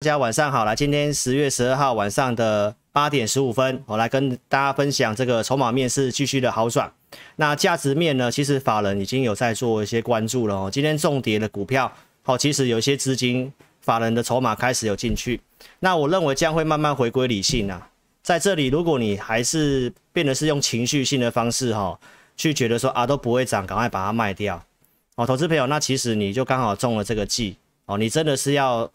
大家晚上好，来，今天十月十二号晚上的八点十五分，我来跟大家分享这个筹码面是继续的好转。那价值面呢，其实法人已经有在做一些关注了哦。今天重跌的股票，好，其实有一些资金法人的筹码开始有进去。那我认为将会慢慢回归理性啊。在这里，如果你还是变得是用情绪性的方式哈，去觉得说啊都不会涨，赶快把它卖掉哦，投资朋友，那其实你就刚好中了这个计哦，你真的是要。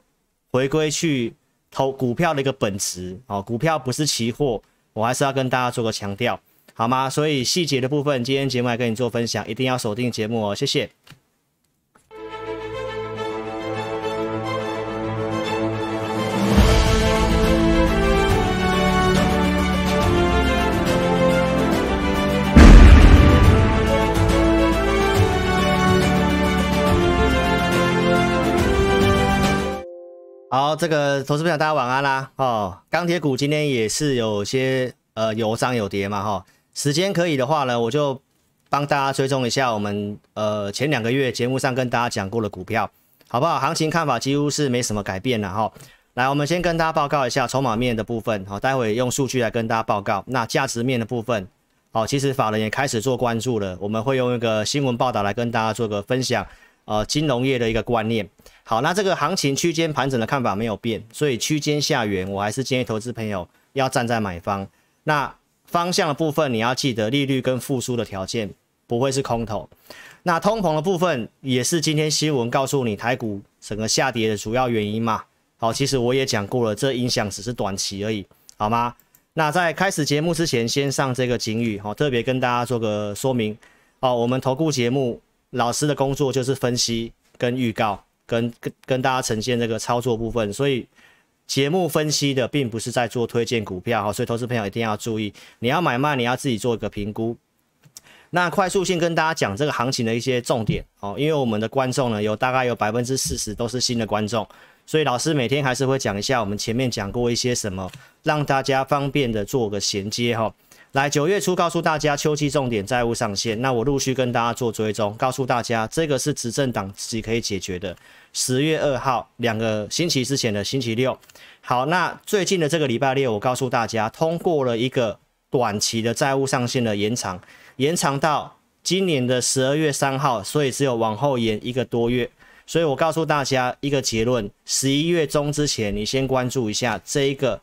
回归去投股票的一个本质哦，股票不是期货，我还是要跟大家做个强调，好吗？所以细节的部分，今天节目来跟你做分享，一定要锁定节目哦，谢谢。好，这个投资朋友大家晚安啦。哦，钢铁股今天也是有些呃有涨有跌嘛哈。时间可以的话呢，我就帮大家追踪一下我们呃前两个月节目上跟大家讲过的股票，好不好？行情看法几乎是没什么改变了哈。来，我们先跟大家报告一下筹码面的部分，好，待会用数据来跟大家报告。那价值面的部分，好，其实法人也开始做关注了，我们会用一个新闻报道来跟大家做个分享，呃，金融业的一个观念。好，那这个行情区间盘整的看法没有变，所以区间下缘，我还是建议投资朋友要站在买方。那方向的部分，你要记得利率跟复苏的条件不会是空头。那通膨的部分也是今天新闻告诉你台股整个下跌的主要原因嘛？好，其实我也讲过了，这影响只是短期而已，好吗？那在开始节目之前，先上这个警语，好，特别跟大家做个说明。哦，我们投顾节目老师的工作就是分析跟预告。跟跟跟大家呈现这个操作部分，所以节目分析的并不是在做推荐股票哈，所以投资朋友一定要注意，你要买卖你要自己做一个评估。那快速性跟大家讲这个行情的一些重点哦，因为我们的观众呢有大概有百分之四十都是新的观众，所以老师每天还是会讲一下我们前面讲过一些什么，让大家方便的做个衔接哈。来九月初告诉大家秋季重点债务上限，那我陆续跟大家做追踪，告诉大家这个是执政党自己可以解决的。十月二号两个星期之前的星期六，好，那最近的这个礼拜六，我告诉大家通过了一个短期的债务上限的延长，延长到今年的十二月三号，所以只有往后延一个多月。所以我告诉大家一个结论：十一月中之前，你先关注一下这一个。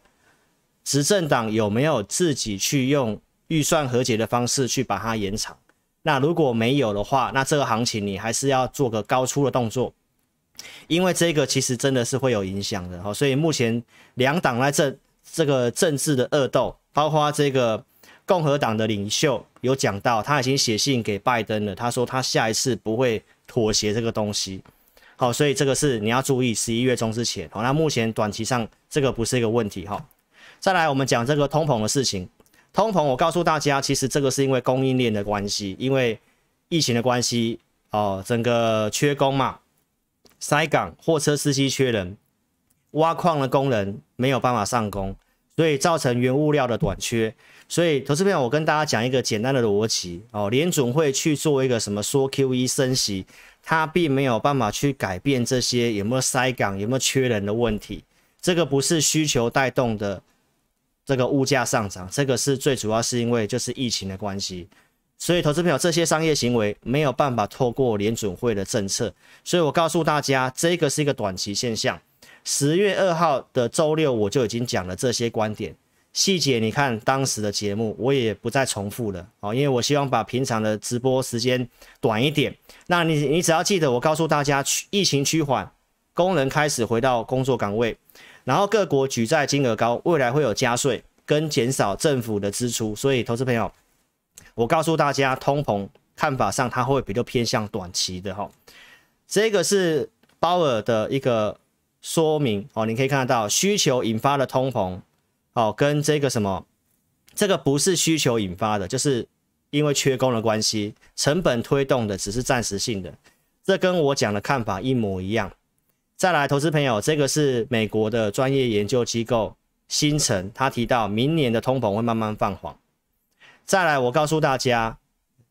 执政党有没有自己去用预算和解的方式去把它延长？那如果没有的话，那这个行情你还是要做个高出的动作，因为这个其实真的是会有影响的哈。所以目前两党在这这个政治的恶斗，包括这个共和党的领袖有讲到，他已经写信给拜登了，他说他下一次不会妥协这个东西。好，所以这个是你要注意，十一月中之前。好，那目前短期上这个不是一个问题哈。再来，我们讲这个通膨的事情。通膨，我告诉大家，其实这个是因为供应链的关系，因为疫情的关系哦，整个缺工嘛，塞港，货车司机缺人，挖矿的工人没有办法上工，所以造成原物料的短缺。所以，投资朋友，我跟大家讲一个简单的逻辑哦，联总会去做一个什么缩 QE 升息，它并没有办法去改变这些有没有塞港、有没有缺人的问题，这个不是需求带动的。这个物价上涨，这个是最主要是因为就是疫情的关系，所以投资朋友这些商业行为没有办法透过联准会的政策，所以我告诉大家，这个是一个短期现象。十月二号的周六我就已经讲了这些观点细节，你看当时的节目我也不再重复了哦，因为我希望把平常的直播时间短一点。那你你只要记得我告诉大家，疫情趋缓，工人开始回到工作岗位。然后各国举债金额高，未来会有加税跟减少政府的支出，所以投资朋友，我告诉大家，通膨看法上它会比较偏向短期的哈。这个是鲍尔的一个说明哦，你可以看得到需求引发的通膨哦，跟这个什么，这个不是需求引发的，就是因为缺工的关系，成本推动的只是暂时性的，这跟我讲的看法一模一样。再来，投资朋友，这个是美国的专业研究机构新城，他提到明年的通膨会慢慢放缓。再来，我告诉大家，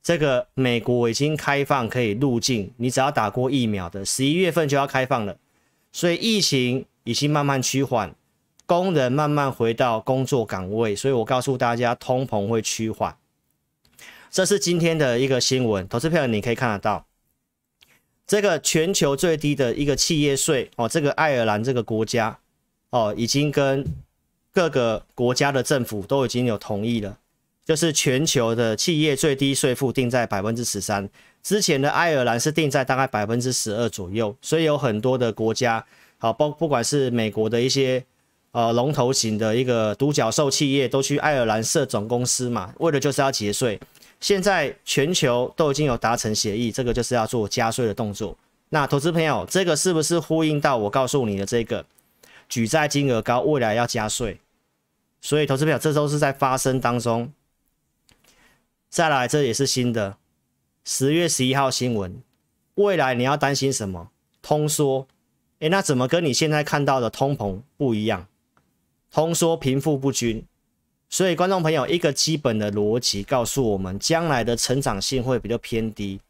这个美国已经开放可以入境，你只要打过疫苗的，十一月份就要开放了。所以疫情已经慢慢趋缓，工人慢慢回到工作岗位，所以我告诉大家，通膨会趋缓。这是今天的一个新闻，投资朋友你可以看得到，这个全球最低的一个企业税哦，这个爱尔兰这个国家哦，已经跟各个国家的政府都已经有同意了，就是全球的企业最低税负定在百分之十三，之前的爱尔兰是定在大概百分之十二左右，所以有很多的国家，好包不管是美国的一些呃龙头型的一个独角兽企业，都去爱尔兰设总公司嘛，为了就是要节税。现在全球都已经有达成协议，这个就是要做加税的动作。那投资朋友，这个是不是呼应到我告诉你的这个举债金额高，未来要加税？所以投资朋友，这都是在发生当中。再来，这也是新的十月十一号新闻。未来你要担心什么？通缩？诶，那怎么跟你现在看到的通膨不一样？通缩贫富不均。所以，观众朋友，一个基本的逻辑告诉我们，将来的成长性会比较偏低。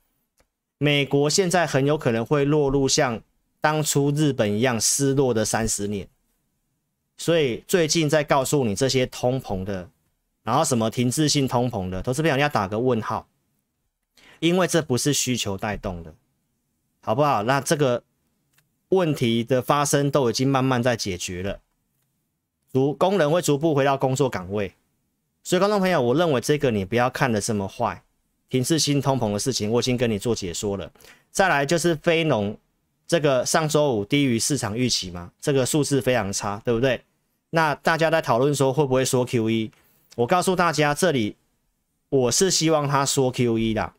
美国现在很有可能会落入像当初日本一样失落的三十年。所以，最近在告诉你这些通膨的，然后什么停滞性通膨的，投资朋友要打个问号，因为这不是需求带动的，好不好？那这个问题的发生都已经慢慢在解决了。逐工人会逐步回到工作岗位，所以观众朋友，我认为这个你不要看的这么坏。停滞性通膨的事情，我已经跟你做解说了。再来就是非农，这个上周五低于市场预期嘛，这个数字非常差，对不对？那大家在讨论说会不会说 QE？我告诉大家，这里我是希望他说 QE 的，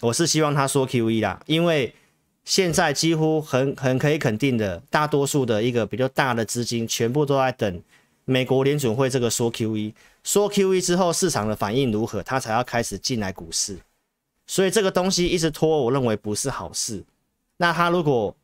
我是希望他说 QE 的，因为。现在几乎很很可以肯定的，大多数的一个比较大的资金全部都在等美国联准会这个说 QE，说 QE 之后市场的反应如何，它才要开始进来股市。所以这个东西一直拖，我认为不是好事。那它如果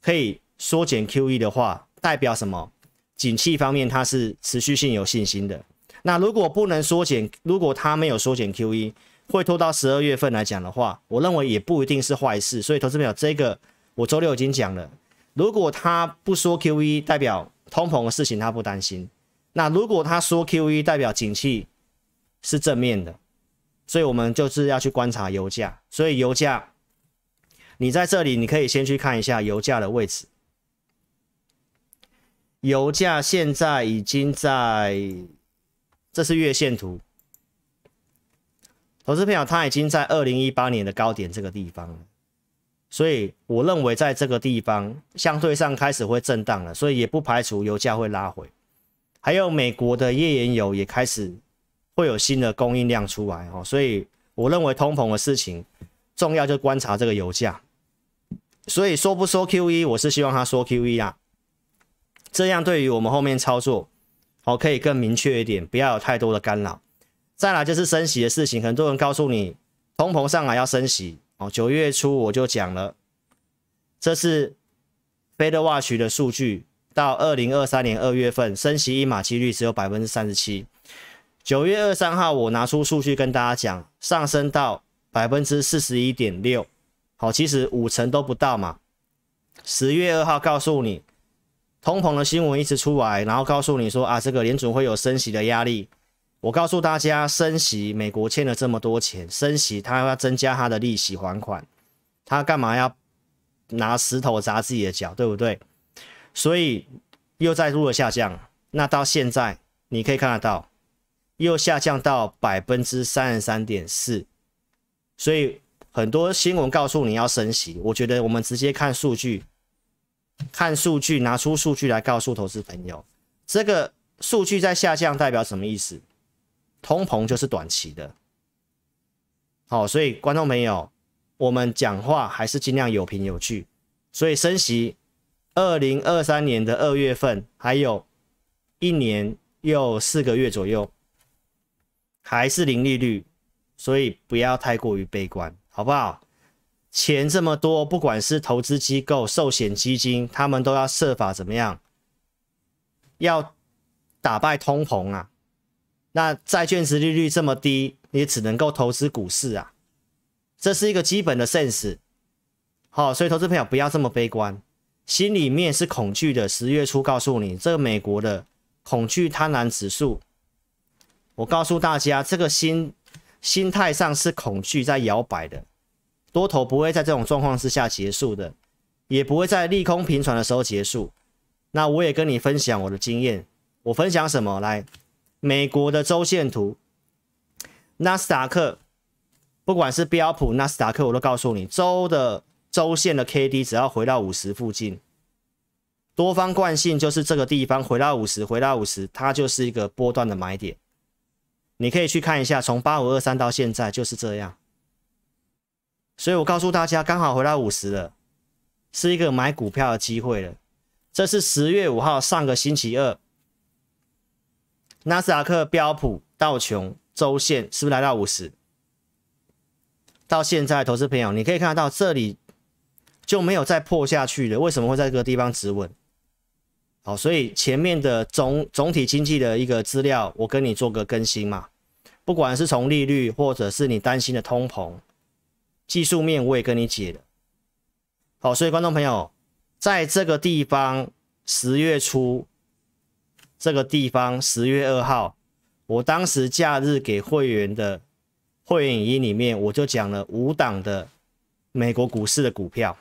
可以缩减 QE 的话，代表什么？景气方面它是持续性有信心的。那如果不能缩减，如果它没有缩减 QE。会拖到十二月份来讲的话，我认为也不一定是坏事。所以投资朋友，这个我周六已经讲了。如果他不说 QE，代表通膨的事情他不担心。那如果他说 QE，代表景气是正面的。所以我们就是要去观察油价。所以油价，你在这里你可以先去看一下油价的位置。油价现在已经在，这是月线图。投资朋友，他已经在二零一八年的高点这个地方了，所以我认为在这个地方相对上开始会震荡了，所以也不排除油价会拉回。还有美国的页岩油也开始会有新的供应量出来哦，所以我认为通膨的事情重要就观察这个油价。所以说不说 QE，我是希望他说 QE 啊，这样对于我们后面操作好可以更明确一点，不要有太多的干扰。再来就是升息的事情，很多人告诉你通膨上来要升息哦。九月初我就讲了，这是 Fed Watch 的数据，到二零二三年二月份升息一码几率只有百分之三十七。九月二三号我拿出数据跟大家讲，上升到百分之四十一点六，好，其实五成都不到嘛。十月二号告诉你通膨的新闻一直出来，然后告诉你说啊，这个联准会有升息的压力。我告诉大家，升息，美国欠了这么多钱，升息，他要增加他的利息还款，他干嘛要拿石头砸自己的脚，对不对？所以又再度的下降，那到现在你可以看得到，又下降到百分之三十三点四，所以很多新闻告诉你要升息，我觉得我们直接看数据，看数据，拿出数据来告诉投资朋友，这个数据在下降代表什么意思？通膨就是短期的，好，所以观众朋友，我们讲话还是尽量有凭有据。所以升息，二零二三年的二月份还有一年又四个月左右，还是零利率，所以不要太过于悲观，好不好？钱这么多，不管是投资机构、寿险基金，他们都要设法怎么样，要打败通膨啊！那债券值利率这么低，你只能够投资股市啊，这是一个基本的 sense。好，所以投资朋友不要这么悲观。心里面是恐惧的。十月初告诉你，这个美国的恐惧贪婪指数，我告诉大家，这个心心态上是恐惧在摇摆的，多头不会在这种状况之下结束的，也不会在利空频传的时候结束。那我也跟你分享我的经验，我分享什么？来，美国的周线图，纳斯达克，不管是标普、纳斯达克，我都告诉你，周的周线的 K D 只要回到五十附近，多方惯性就是这个地方回到五十，回到五十，它就是一个波段的买点。你可以去看一下，从八五二三到现在就是这样。所以我告诉大家，刚好回到五十了，是一个买股票的机会了。这是十月五号上个星期二，纳斯达克、标普、道琼周线是不是来到五十？到现在，投资朋友，你可以看得到这里就没有再破下去了。为什么会在这个地方止稳？好，所以前面的总总体经济的一个资料，我跟你做个更新嘛。不管是从利率，或者是你担心的通膨，技术面我也跟你解了。好，所以观众朋友。在这个地方，十月初，这个地方十月二号，我当时假日给会员的会员影音里面，我就讲了五档的美国股市的股票。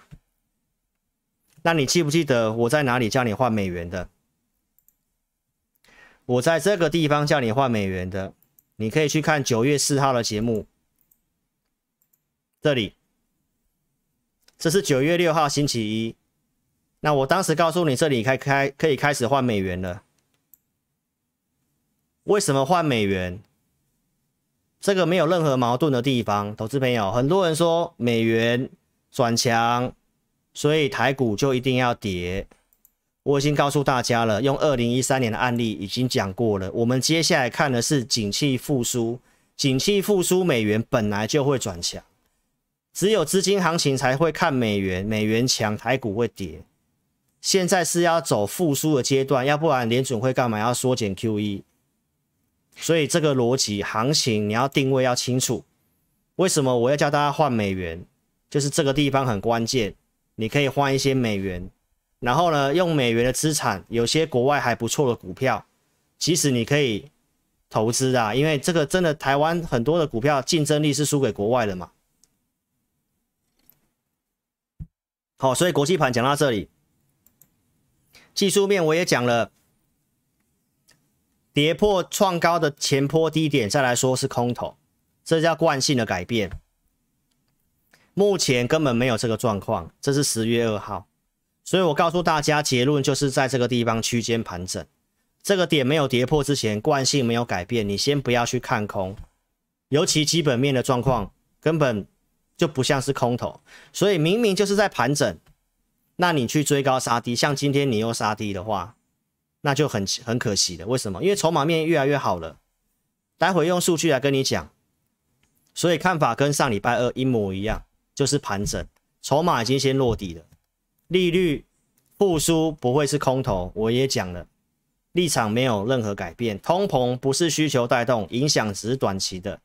那你记不记得我在哪里叫你换美元的？我在这个地方叫你换美元的，你可以去看九月四号的节目，这里，这是九月六号星期一。那我当时告诉你，这里开开可以开始换美元了。为什么换美元？这个没有任何矛盾的地方，投资朋友，很多人说美元转强，所以台股就一定要跌。我已经告诉大家了，用二零一三年的案例已经讲过了。我们接下来看的是景气复苏，景气复苏，美元本来就会转强，只有资金行情才会看美元，美元强，台股会跌。现在是要走复苏的阶段，要不然联准会干嘛要缩减 QE？所以这个逻辑行情你要定位要清楚。为什么我要叫大家换美元？就是这个地方很关键，你可以换一些美元，然后呢用美元的资产，有些国外还不错的股票，其实你可以投资啊，因为这个真的台湾很多的股票竞争力是输给国外的嘛。好，所以国际盘讲到这里。技术面我也讲了，跌破创高的前坡低点，再来说是空头，这叫惯性的改变。目前根本没有这个状况，这是十月二号，所以我告诉大家结论就是在这个地方区间盘整，这个点没有跌破之前，惯性没有改变，你先不要去看空，尤其基本面的状况根本就不像是空头，所以明明就是在盘整。那你去追高杀低，像今天你又杀低的话，那就很很可惜的。为什么？因为筹码面越来越好了。待会用数据来跟你讲，所以看法跟上礼拜二一模一样，就是盘整，筹码已经先落底了。利率复苏不会是空头，我也讲了，立场没有任何改变。通膨不是需求带动，影响只是短期的。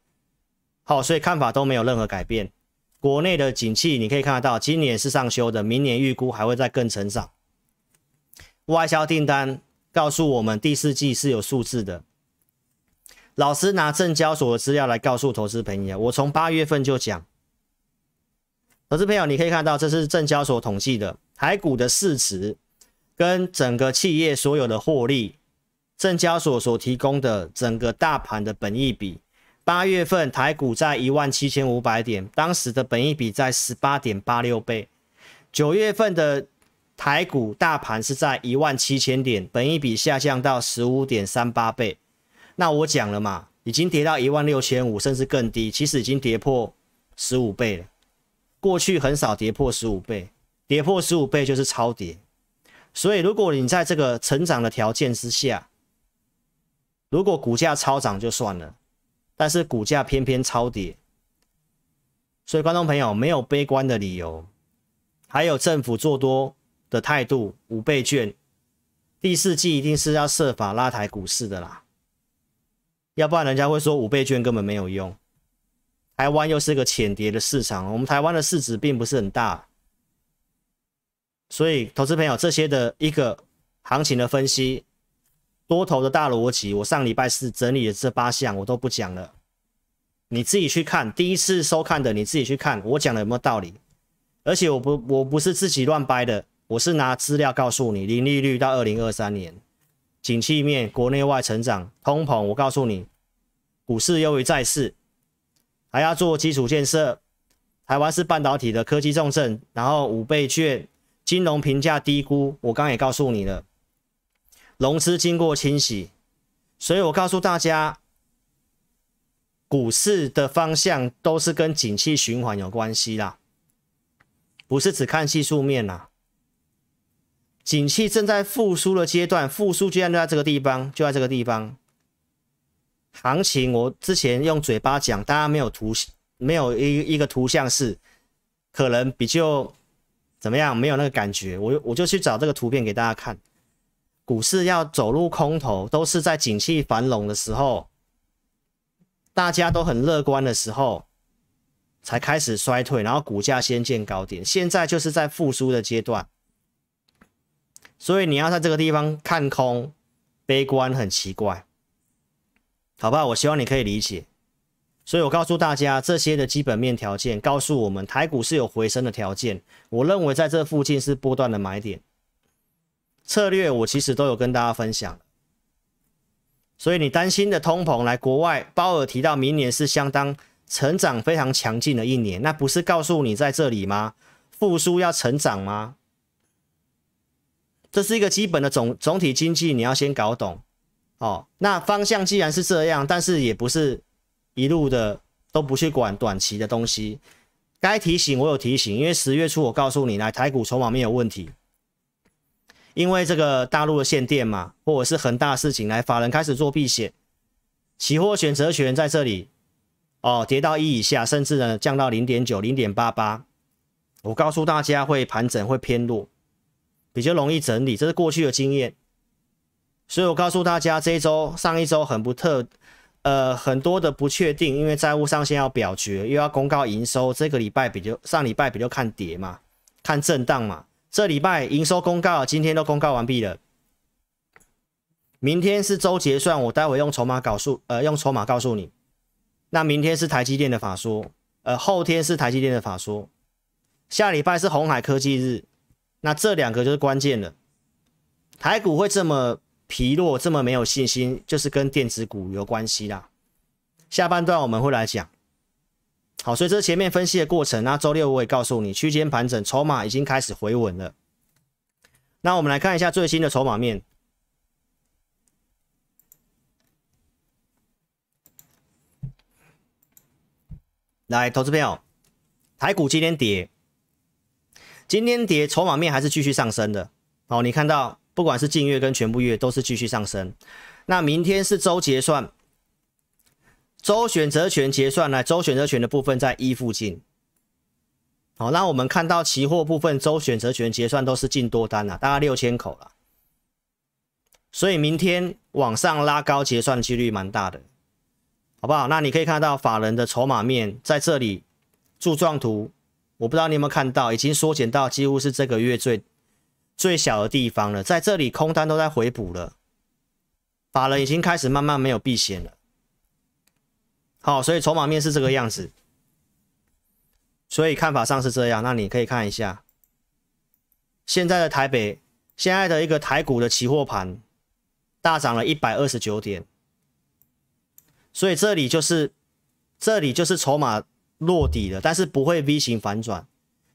好，所以看法都没有任何改变。国内的景气，你可以看得到，今年是上修的，明年预估还会再更成长。外销订单告诉我们，第四季是有数字的。老师拿证交所的资料来告诉投资朋友，我从八月份就讲，投资朋友你可以看到，这是证交所统计的台股的市值跟整个企业所有的获利，证交所所提供的整个大盘的本益比。八月份台股在一万七千五百点，当时的本益比在十八点八六倍。九月份的台股大盘是在一万七千点，本益比下降到十五点三八倍。那我讲了嘛，已经跌到一万六千五，甚至更低，其实已经跌破十五倍了。过去很少跌破十五倍，跌破十五倍就是超跌。所以如果你在这个成长的条件之下，如果股价超涨就算了。但是股价偏偏超跌，所以观众朋友没有悲观的理由。还有政府做多的态度，五倍券，第四季一定是要设法拉抬股市的啦，要不然人家会说五倍券根本没有用。台湾又是个浅跌的市场，我们台湾的市值并不是很大，所以投资朋友这些的一个行情的分析，多头的大逻辑，我上礼拜四整理的这八项我都不讲了，你自己去看。第一次收看的你自己去看，我讲的有没有道理？而且我不我不是自己乱掰的，我是拿资料告诉你，零利率到二零二三年，景气面国内外成长，通膨，我告诉你，股市优于债市，还要做基础建设。台湾是半导体的科技重镇，然后五倍券、金融评价低估，我刚刚也告诉你了，融资经过清洗，所以我告诉大家，股市的方向都是跟景气循环有关系啦，不是只看技术面啦。景气正在复苏的阶段，复苏阶段就在这个地方，就在这个地方。行情我之前用嘴巴讲，大家没有图。没有一一个图像是可能比较怎么样？没有那个感觉，我我就去找这个图片给大家看。股市要走入空头，都是在景气繁荣的时候，大家都很乐观的时候，才开始衰退，然后股价先见高点。现在就是在复苏的阶段，所以你要在这个地方看空、悲观，很奇怪，好吧？我希望你可以理解。所以我告诉大家，这些的基本面条件告诉我们，台股是有回升的条件。我认为在这附近是波段的买点。策略我其实都有跟大家分享。所以你担心的通膨，来国外鲍尔提到明年是相当成长非常强劲的一年，那不是告诉你在这里吗？复苏要成长吗？这是一个基本的总总体经济，你要先搞懂。哦，那方向既然是这样，但是也不是。一路的都不去管短期的东西，该提醒我有提醒，因为十月初我告诉你，来台股筹码面有问题，因为这个大陆的限电嘛，或者是很大事情，来法人开始做避险，期货选择权在这里哦跌到一以下，甚至呢降到零点九、零点八八，我告诉大家会盘整会偏弱，比较容易整理，这是过去的经验，所以我告诉大家这一周上一周很不特。呃，很多的不确定，因为债务上限要表决，又要公告营收。这个礼拜比较上礼拜比较看跌嘛，看震荡嘛。这礼拜营收公告，今天都公告完毕了。明天是周结算，我待会用筹码告诉，呃，用筹码告诉你。那明天是台积电的法说，呃，后天是台积电的法说，下礼拜是红海科技日。那这两个就是关键了。台股会这么？疲弱这么没有信心，就是跟电子股有关系啦。下半段我们会来讲。好，所以这是前面分析的过程。那周六我也告诉你，区间盘整，筹码已经开始回稳了。那我们来看一下最新的筹码面。来，投资朋友，台股今天跌，今天跌，筹码面还是继续上升的。好，你看到。不管是净月跟全部月都是继续上升。那明天是周结算，周选择权结算呢？周选择权的部分在一附近。好，那我们看到期货部分周选择权结算都是进多单了，大概六千口了。所以明天往上拉高结算几率蛮大的，好不好？那你可以看到法人的筹码面在这里柱状图，我不知道你有没有看到，已经缩减到几乎是这个月最。最小的地方了，在这里空单都在回补了，法人已经开始慢慢没有避险了。好，所以筹码面是这个样子，所以看法上是这样。那你可以看一下现在的台北，现在的一个台股的期货盘大涨了一百二十九点，所以这里就是这里就是筹码落底了，但是不会 V 型反转，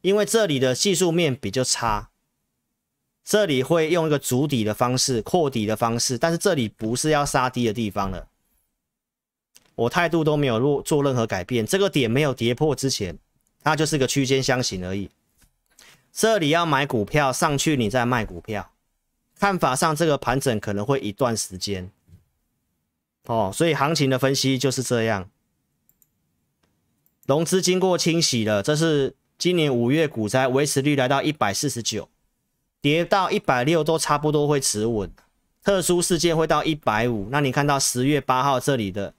因为这里的技术面比较差。这里会用一个筑底的方式、扩底的方式，但是这里不是要杀低的地方了。我态度都没有做做任何改变，这个点没有跌破之前，它就是个区间箱型而已。这里要买股票上去，你再卖股票。看法上，这个盘整可能会一段时间。哦，所以行情的分析就是这样。融资经过清洗了，这是今年五月股灾，维持率来到一百四十九。跌到一百六都差不多会持稳，特殊事件会到一百五。那你看到十月八号这里的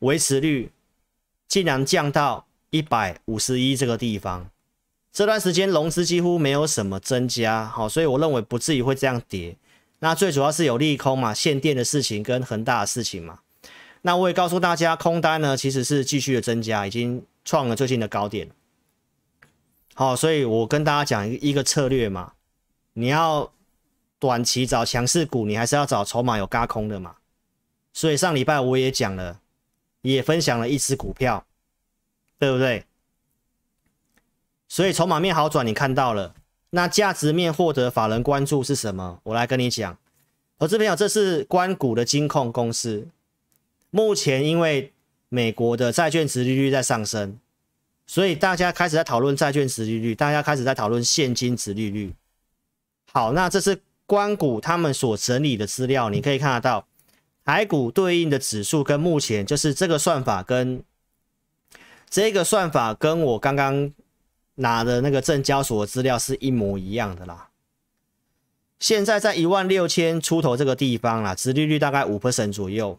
维持率竟然降到一百五十一这个地方，这段时间融资几乎没有什么增加，好，所以我认为不至于会这样跌。那最主要是有利空嘛，限电的事情跟恒大的事情嘛。那我也告诉大家，空单呢其实是继续的增加，已经创了最近的高点。好，所以我跟大家讲一个策略嘛，你要短期找强势股，你还是要找筹码有嘎空的嘛。所以上礼拜我也讲了，也分享了一只股票，对不对？所以筹码面好转，你看到了。那价值面获得法人关注是什么？我来跟你讲，投资朋友，这是关谷的金控公司。目前因为美国的债券值利率在上升，所以大家开始在讨论债券值利率，大家开始在讨论现金值利率。好，那这是关谷他们所整理的资料，你可以看得到，台股对应的指数跟目前就是这个算法跟这个算法跟我刚刚。拿的那个证交所资料是一模一样的啦。现在在一万六千出头这个地方啦，殖利率大概五 percent 左右，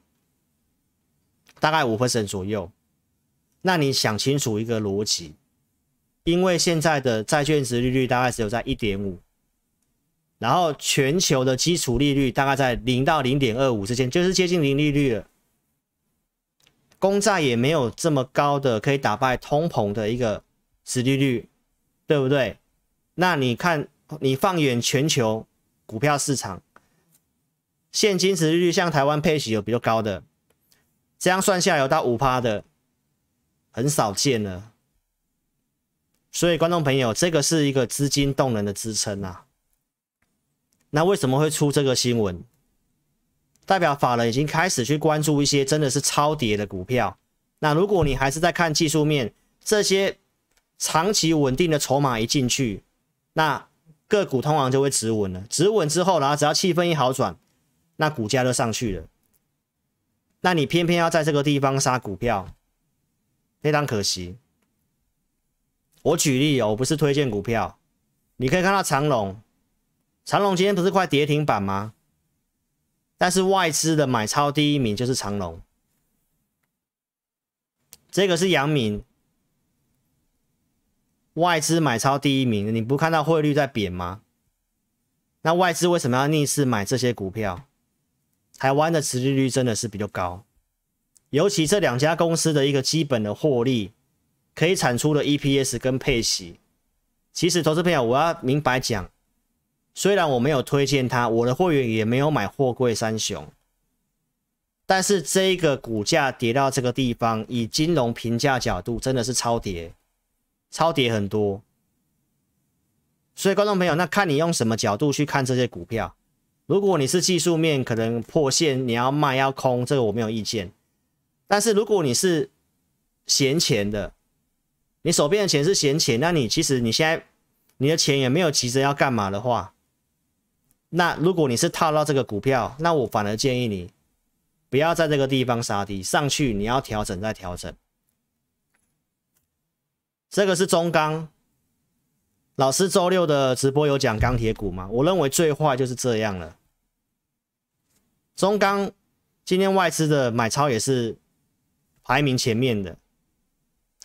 大概五分钟左右。那你想清楚一个逻辑，因为现在的债券值利率大概只有在一点五，然后全球的基础利率大概在零到零点二五之间，就是接近零利率了。公债也没有这么高的可以打败通膨的一个。殖利率对不对？那你看，你放眼全球股票市场，现金殖利率像台湾配息有比较高的，这样算下来有到五趴的，很少见了。所以观众朋友，这个是一个资金动能的支撑啊。那为什么会出这个新闻？代表法人已经开始去关注一些真的是超跌的股票。那如果你还是在看技术面，这些。长期稳定的筹码一进去，那个股通常就会止稳了。止稳之后，然后只要气氛一好转，那股价就上去了。那你偏偏要在这个地方杀股票，非常可惜。我举例哦，我不是推荐股票，你可以看到长隆，长隆今天不是快跌停板吗？但是外资的买超第一名就是长隆，这个是阳明。外资买超第一名，你不看到汇率在贬吗？那外资为什么要逆势买这些股票？台湾的持利率真的是比较高，尤其这两家公司的一个基本的获利，可以产出的 EPS 跟配息。其实投资朋友，我要明白讲，虽然我没有推荐它，我的会员也没有买货柜三雄，但是这个股价跌到这个地方，以金融评价角度，真的是超跌。超跌很多，所以观众朋友，那看你用什么角度去看这些股票。如果你是技术面可能破线，你要卖要空，这个我没有意见。但是如果你是闲钱的，你手边的钱是闲钱，那你其实你现在你的钱也没有急着要干嘛的话，那如果你是套到这个股票，那我反而建议你不要在这个地方杀低，上去你要调整再调整。这个是中钢老师周六的直播有讲钢铁股吗？我认为最坏就是这样了。中钢今天外资的买超也是排名前面的。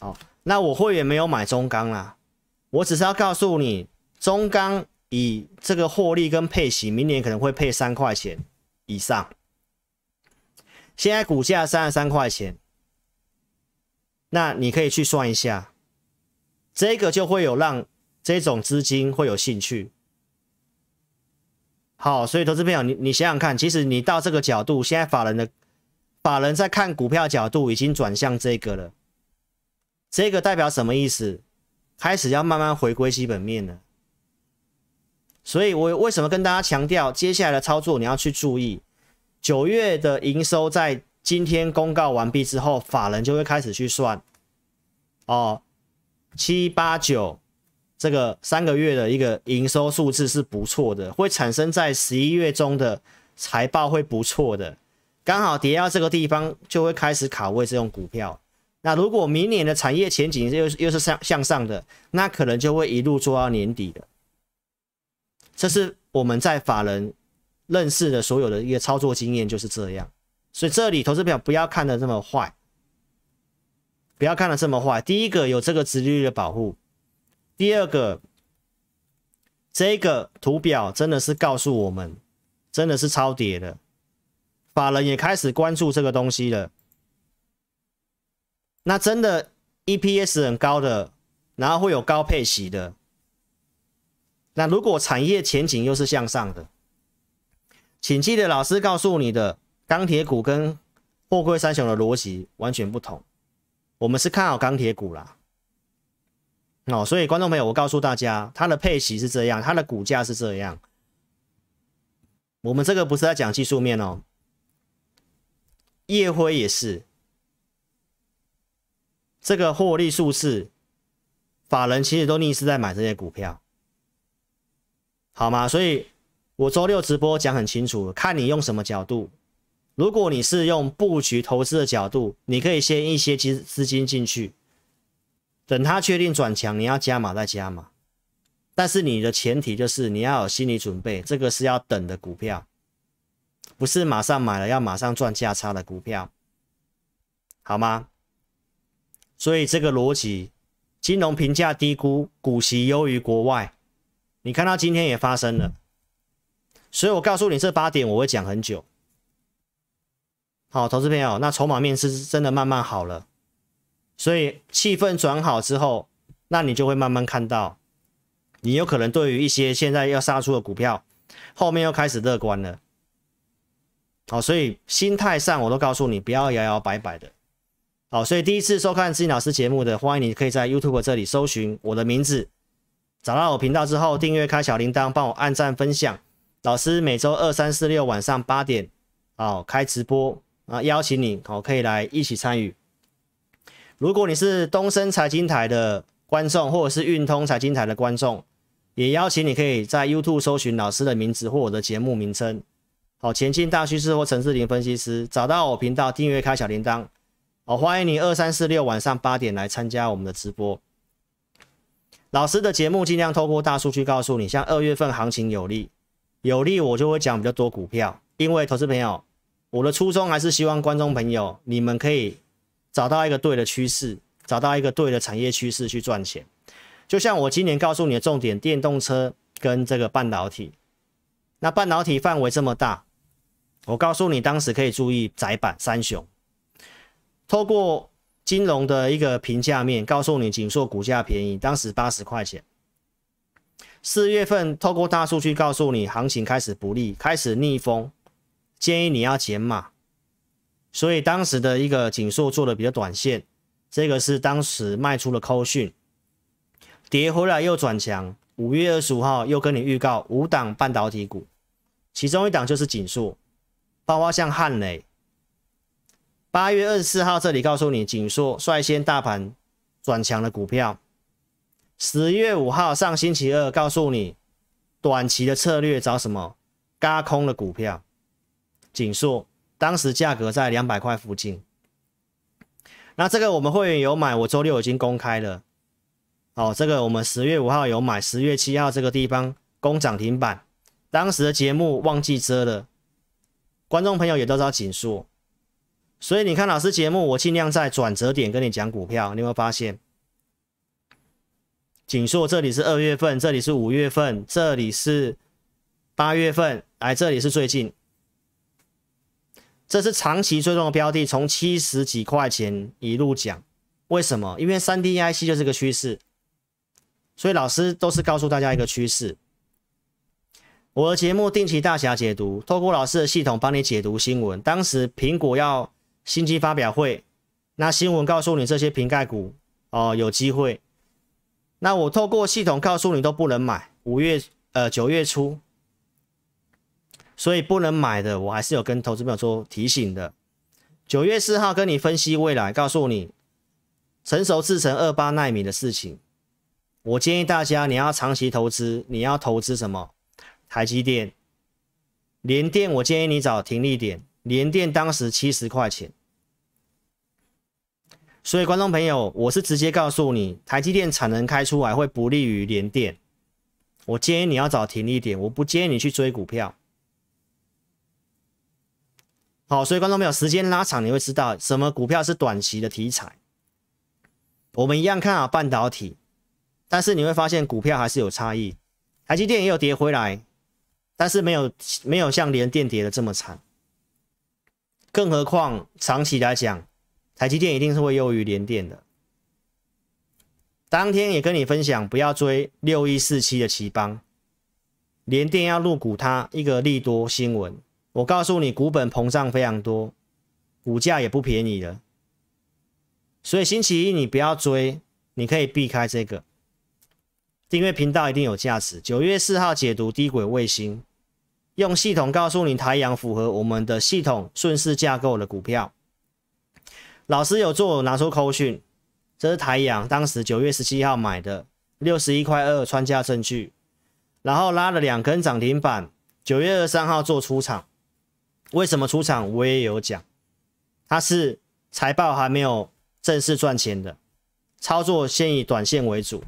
好，那我会员没有买中钢啦，我只是要告诉你，中钢以这个获利跟配息，明年可能会配三块钱以上。现在股价三十三块钱，那你可以去算一下。这个就会有让这种资金会有兴趣。好，所以投资朋友，你你想想看，其实你到这个角度，现在法人的法人在看股票角度已经转向这个了。这个代表什么意思？开始要慢慢回归基本面了。所以我为什么跟大家强调，接下来的操作你要去注意，九月的营收在今天公告完毕之后，法人就会开始去算哦。七八九这个三个月的一个营收数字是不错的，会产生在十一月中的财报会不错的，刚好跌到这个地方就会开始卡位这种股票。那如果明年的产业前景又又是向向上的，那可能就会一路做到年底的。这是我们在法人认识的所有的一个操作经验就是这样，所以这里投资表不要看的这么坏。不要看的这么坏。第一个有这个直率的保护，第二个，这个图表真的是告诉我们，真的是超跌的，法人也开始关注这个东西了。那真的 EPS 很高的，然后会有高配息的。那如果产业前景又是向上的，请记得老师告诉你的钢铁股跟货柜三雄的逻辑完全不同。我们是看好钢铁股啦，哦，所以观众朋友，我告诉大家，它的配息是这样，它的股价是这样。我们这个不是在讲技术面哦，夜辉也是。这个获利数字，法人其实都逆势在买这些股票，好吗？所以我周六直播讲很清楚，看你用什么角度。如果你是用布局投资的角度，你可以先一些资资金进去，等它确定转强，你要加码再加码。但是你的前提就是你要有心理准备，这个是要等的股票，不是马上买了要马上赚价差的股票，好吗？所以这个逻辑，金融评价低估，股息优于国外，你看到今天也发生了。所以我告诉你这八点，我会讲很久。好，投资朋友，那筹码面是真的慢慢好了，所以气氛转好之后，那你就会慢慢看到，你有可能对于一些现在要杀出的股票，后面又开始乐观了。好，所以心态上我都告诉你，不要摇摇摆摆的。好，所以第一次收看志老师节目的，欢迎你可以在 YouTube 这里搜寻我的名字，找到我频道之后订阅开小铃铛，帮我按赞分享。老师每周二、三、四、六晚上八点，哦，开直播啊，邀请你哦，可以来一起参与。如果你是东森财经台的观众，或者是运通财经台的观众，也邀请你可以在 YouTube 搜寻老师的名字或我的节目名称，好，前进大趋势或陈志林分析师，找到我频道订阅开小铃铛。好，欢迎你二三四六晚上八点来参加我们的直播。老师的节目尽量透过大数据告诉你，像二月份行情有利，有利我就会讲比较多股票。因为投资朋友，我的初衷还是希望观众朋友你们可以找到一个对的趋势，找到一个对的产业趋势去赚钱。就像我今年告诉你的重点，电动车跟这个半导体。那半导体范围这么大，我告诉你当时可以注意窄板三雄。透过金融的一个评价面，告诉你锦硕股价便宜，当时八十块钱。四月份透过大数据告诉你行情开始不利，开始逆风，建议你要减码。所以当时的一个锦硕做的比较短线，这个是当时卖出了扣讯，跌回来又转强。五月二十五号又跟你预告五档半导体股，其中一档就是锦硕，包括像汉磊。八月二十四号，这里告诉你，锦硕率先大盘转强的股票。十月五号，上星期二，告诉你短期的策略找什么？嘎空的股票。锦硕当时价格在两百块附近。那这个我们会员有买，我周六已经公开了。哦，这个我们十月五号有买，十月七号这个地方攻涨停板。当时的节目忘记遮了，观众朋友也都知道锦硕。所以你看老师节目，我尽量在转折点跟你讲股票，你有没有发现？锦硕这里是二月份，这里是五月份，这里是八月份，来这里是最近，这是长期追踪的标的，从七十几块钱一路讲，为什么？因为三 D IC 就是个趋势，所以老师都是告诉大家一个趋势。我的节目定期大侠解读，透过老师的系统帮你解读新闻，当时苹果要。新机发表会，那新闻告诉你这些瓶盖股哦有机会，那我透过系统告诉你都不能买，五月呃九月初，所以不能买的我还是有跟投资朋友做提醒的。九月四号跟你分析未来，告诉你成熟制成二八纳米的事情，我建议大家你要长期投资，你要投资什么？台积电、联电，我建议你找停利点。联电当时七十块钱，所以观众朋友，我是直接告诉你，台积电产能开出来会不利于联电，我建议你要找停利点，我不建议你去追股票。好，所以观众朋友，时间拉长你会知道什么股票是短期的题材。我们一样看好半导体，但是你会发现股票还是有差异，台积电也有跌回来，但是没有没有像联电跌的这么惨。更何况长期来讲，台积电一定是会优于联电的。当天也跟你分享，不要追六一四七的奇邦，联电要入股它一个利多新闻。我告诉你，股本膨胀非常多，股价也不便宜了。所以星期一你不要追，你可以避开这个。订阅频道一定有价值。九月四号解读低轨卫星，用系统告诉你台阳符合我们的系统顺势架构的股票。老师有做拿出扣讯，这是台阳当时九月十七号买的六十一块二穿价证据，然后拉了两根涨停板。九月二三号做出场，为什么出场？我也有讲，它是财报还没有正式赚钱的，操作先以短线为主。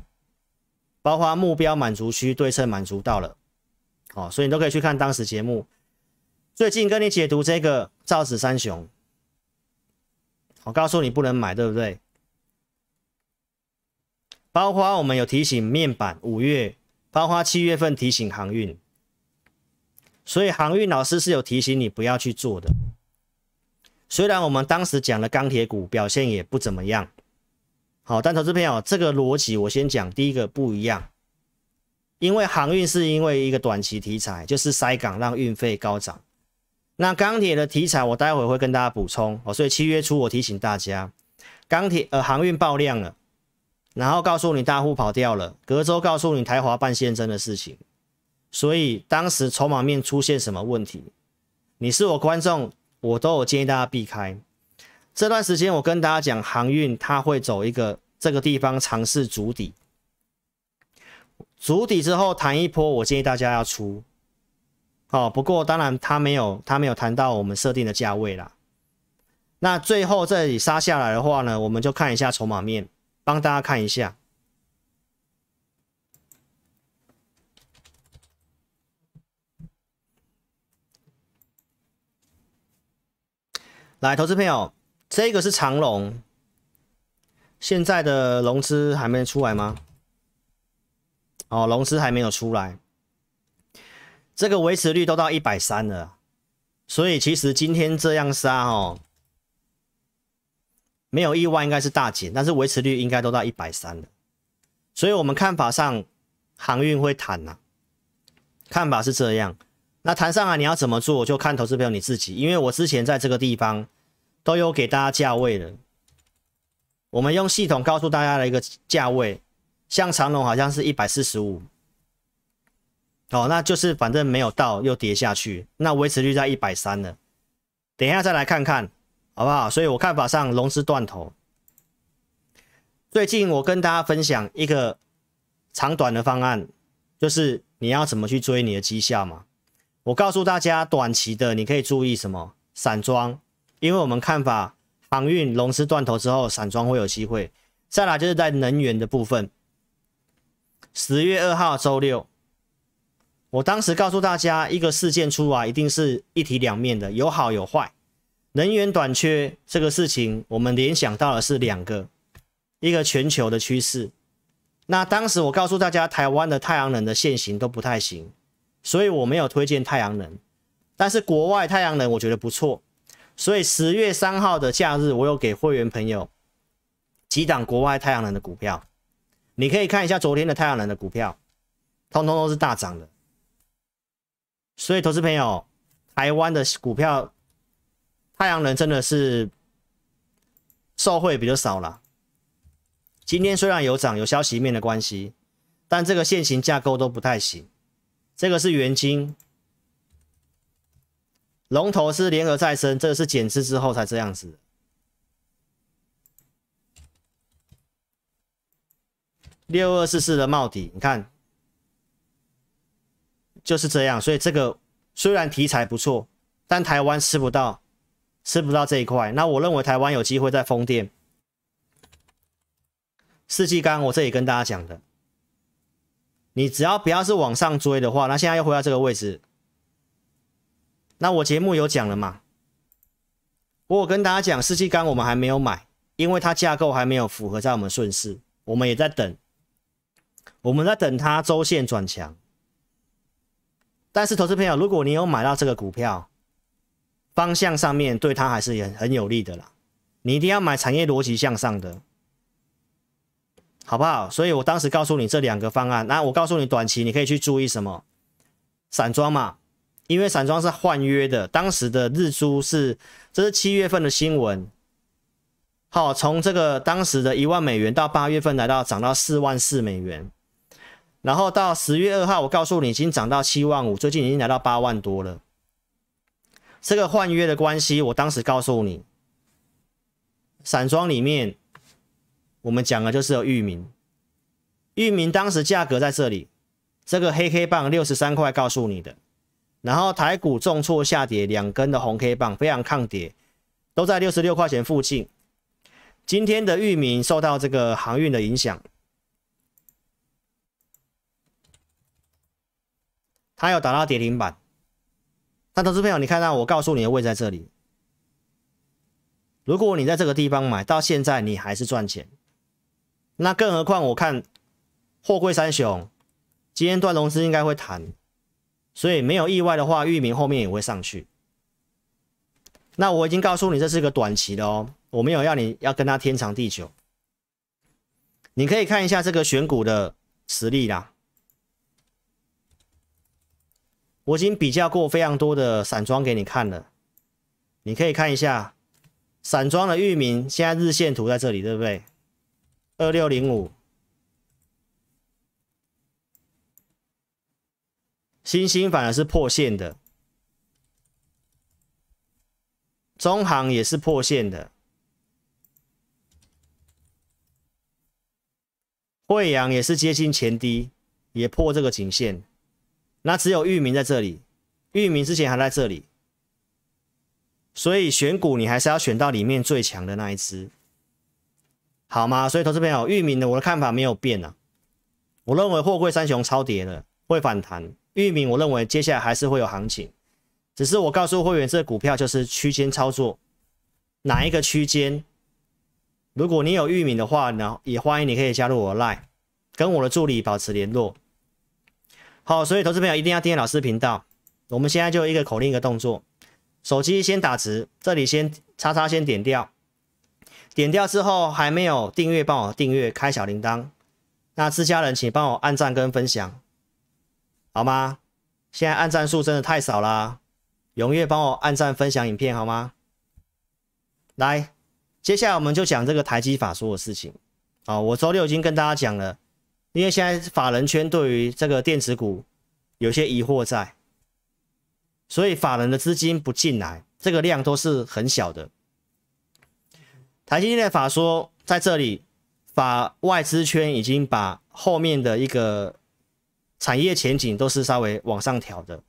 包括目标满足区对称满足到了，哦，所以你都可以去看当时节目。最近跟你解读这个造纸三雄，我告诉你不能买，对不对？包括我们有提醒面板五月，包括七月份提醒航运，所以航运老师是有提醒你不要去做的。虽然我们当时讲的钢铁股表现也不怎么样。好，但投资朋友，这个逻辑我先讲，第一个不一样，因为航运是因为一个短期题材，就是塞港让运费高涨。那钢铁的题材，我待会会跟大家补充哦。所以七月初我提醒大家，钢铁呃航运爆量了，然后告诉你大户跑掉了，隔周告诉你台华办现真的事情，所以当时筹码面出现什么问题，你是我观众，我都有建议大家避开。这段时间我跟大家讲，航运它会走一个这个地方尝试筑底，筑底之后弹一波，我建议大家要出。哦，不过当然它没有它没有谈到我们设定的价位啦。那最后这里杀下来的话呢，我们就看一下筹码面，帮大家看一下。来，投资朋友。这个是长龙，现在的融资还没出来吗？哦，融资还没有出来，这个维持率都到一百三了，所以其实今天这样杀哦，没有意外应该是大减，但是维持率应该都到一百三了，所以我们看法上航运会弹呐，看法是这样，那弹上来你要怎么做，就看投资朋友你自己，因为我之前在这个地方。都有给大家价位的，我们用系统告诉大家的一个价位，像长龙好像是一百四十五，哦，那就是反正没有到又跌下去，那维持率在一百三了，等一下再来看看好不好？所以我看法上龙是断头，最近我跟大家分享一个长短的方案，就是你要怎么去追你的绩效嘛？我告诉大家，短期的你可以注意什么？散装。因为我们看法，航运龙狮断头之后，散装会有机会。再来就是在能源的部分，十月二号周六，我当时告诉大家，一个事件出来，一定是一体两面的，有好有坏。能源短缺这个事情，我们联想到的是两个，一个全球的趋势。那当时我告诉大家，台湾的太阳能的现行都不太行，所以我没有推荐太阳能。但是国外太阳能我觉得不错。所以十月三号的假日，我有给会员朋友几档国外太阳能的股票，你可以看一下昨天的太阳能的股票，通通都是大涨的。所以投资朋友，台湾的股票太阳能真的是受惠比较少了。今天虽然有涨，有消息面的关系，但这个现行架构都不太行。这个是元金。龙头是联合再生，这个是减资之后才这样子。六二四四的帽底，你看就是这样。所以这个虽然题材不错，但台湾吃不到，吃不到这一块。那我认为台湾有机会在风电、四季钢，我这里跟大家讲的，你只要不要是往上追的话，那现在又回到这个位置。那我节目有讲了嘛？我有跟大家讲，四季钢我们还没有买，因为它架构还没有符合在我们顺势，我们也在等。我们在等它周线转强。但是，投资朋友，如果你有买到这个股票，方向上面对它还是很很有利的啦。你一定要买产业逻辑向上的，好不好？所以我当时告诉你这两个方案。那我告诉你，短期你可以去注意什么？散装嘛，因为散装是换约的。当时的日租是，这是七月份的新闻。好，从这个当时的一万美元到八月份来到涨到四万四美元。然后到十月二号，我告诉你已经涨到七万五，最近已经来到八万多了。这个换约的关系，我当时告诉你，散装里面我们讲的就是有域名，域名当时价格在这里，这个黑黑棒六十三块告诉你的。然后台股重挫下跌，两根的红 K 棒非常抗跌，都在六十六块钱附近。今天的域名受到这个航运的影响。它要打到跌停板，那投资朋友，你看到我告诉你的位在这里。如果你在这个地方买到现在，你还是赚钱。那更何况我看货柜三雄今天段龙资应该会谈，所以没有意外的话，域名后面也会上去。那我已经告诉你这是个短期的哦，我没有要你要跟它天长地久。你可以看一下这个选股的实力啦。我已经比较过非常多的散装给你看了，你可以看一下散装的域名，现在日线图在这里，对不对？二六零五，星星反而是破线的，中行也是破线的，惠阳也是接近前低，也破这个颈线。那只有域名在这里，域名之前还在这里，所以选股你还是要选到里面最强的那一只，好吗？所以投资朋友，域名的我的看法没有变啊，我认为货柜三雄超跌了，会反弹。域名我认为接下来还是会有行情，只是我告诉会员，这股票就是区间操作，哪一个区间？如果你有域名的话呢，也欢迎你可以加入我的 Line，跟我的助理保持联络。好，所以投资朋友一定要订阅老师频道。我们现在就一个口令一个动作，手机先打直，这里先叉叉先点掉，点掉之后还没有订阅，帮我订阅开小铃铛。那自家人请帮我按赞跟分享，好吗？现在按赞数真的太少啦，踊跃帮我按赞分享影片好吗？来，接下来我们就讲这个台积法说的事情。啊，我周六已经跟大家讲了。因为现在法人圈对于这个电子股有些疑惑在，所以法人的资金不进来，这个量都是很小的。台积电的法说在这里，法外资圈已经把后面的一个产业前景都是稍微往上调的，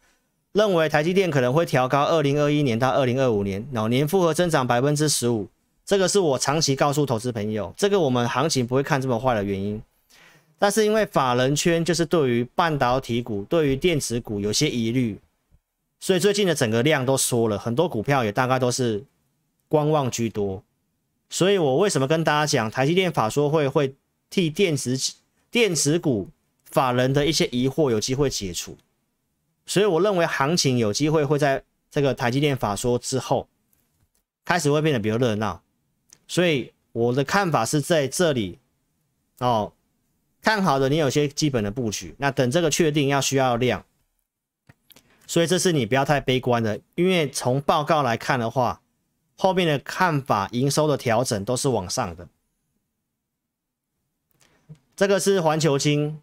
认为台积电可能会调高二零二一年到二零二五年老年复合增长百分之十五，这个是我长期告诉投资朋友，这个我们行情不会看这么坏的原因。但是因为法人圈就是对于半导体股、对于电子股有些疑虑，所以最近的整个量都缩了很多，股票也大概都是观望居多。所以我为什么跟大家讲，台积电法说会会替电子电子股法人的一些疑惑有机会解除，所以我认为行情有机会会在这个台积电法说之后开始会变得比较热闹。所以我的看法是在这里哦。看好的，你有些基本的布局，那等这个确定要需要量，所以这是你不要太悲观的，因为从报告来看的话，后面的看法营收的调整都是往上的。这个是环球金，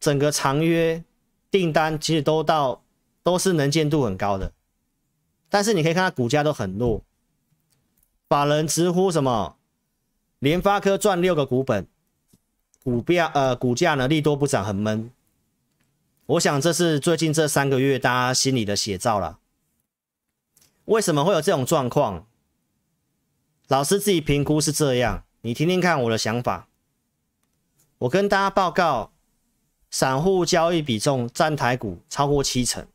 整个长约订单其实都到都是能见度很高的，但是你可以看它股价都很弱，法人直呼什么？联发科赚六个股本。股票呃，股价呢利多不涨，很闷。我想这是最近这三个月大家心里的写照了。为什么会有这种状况？老师自己评估是这样，你听听看我的想法。我跟大家报告，散户交易比重占台股超过七成，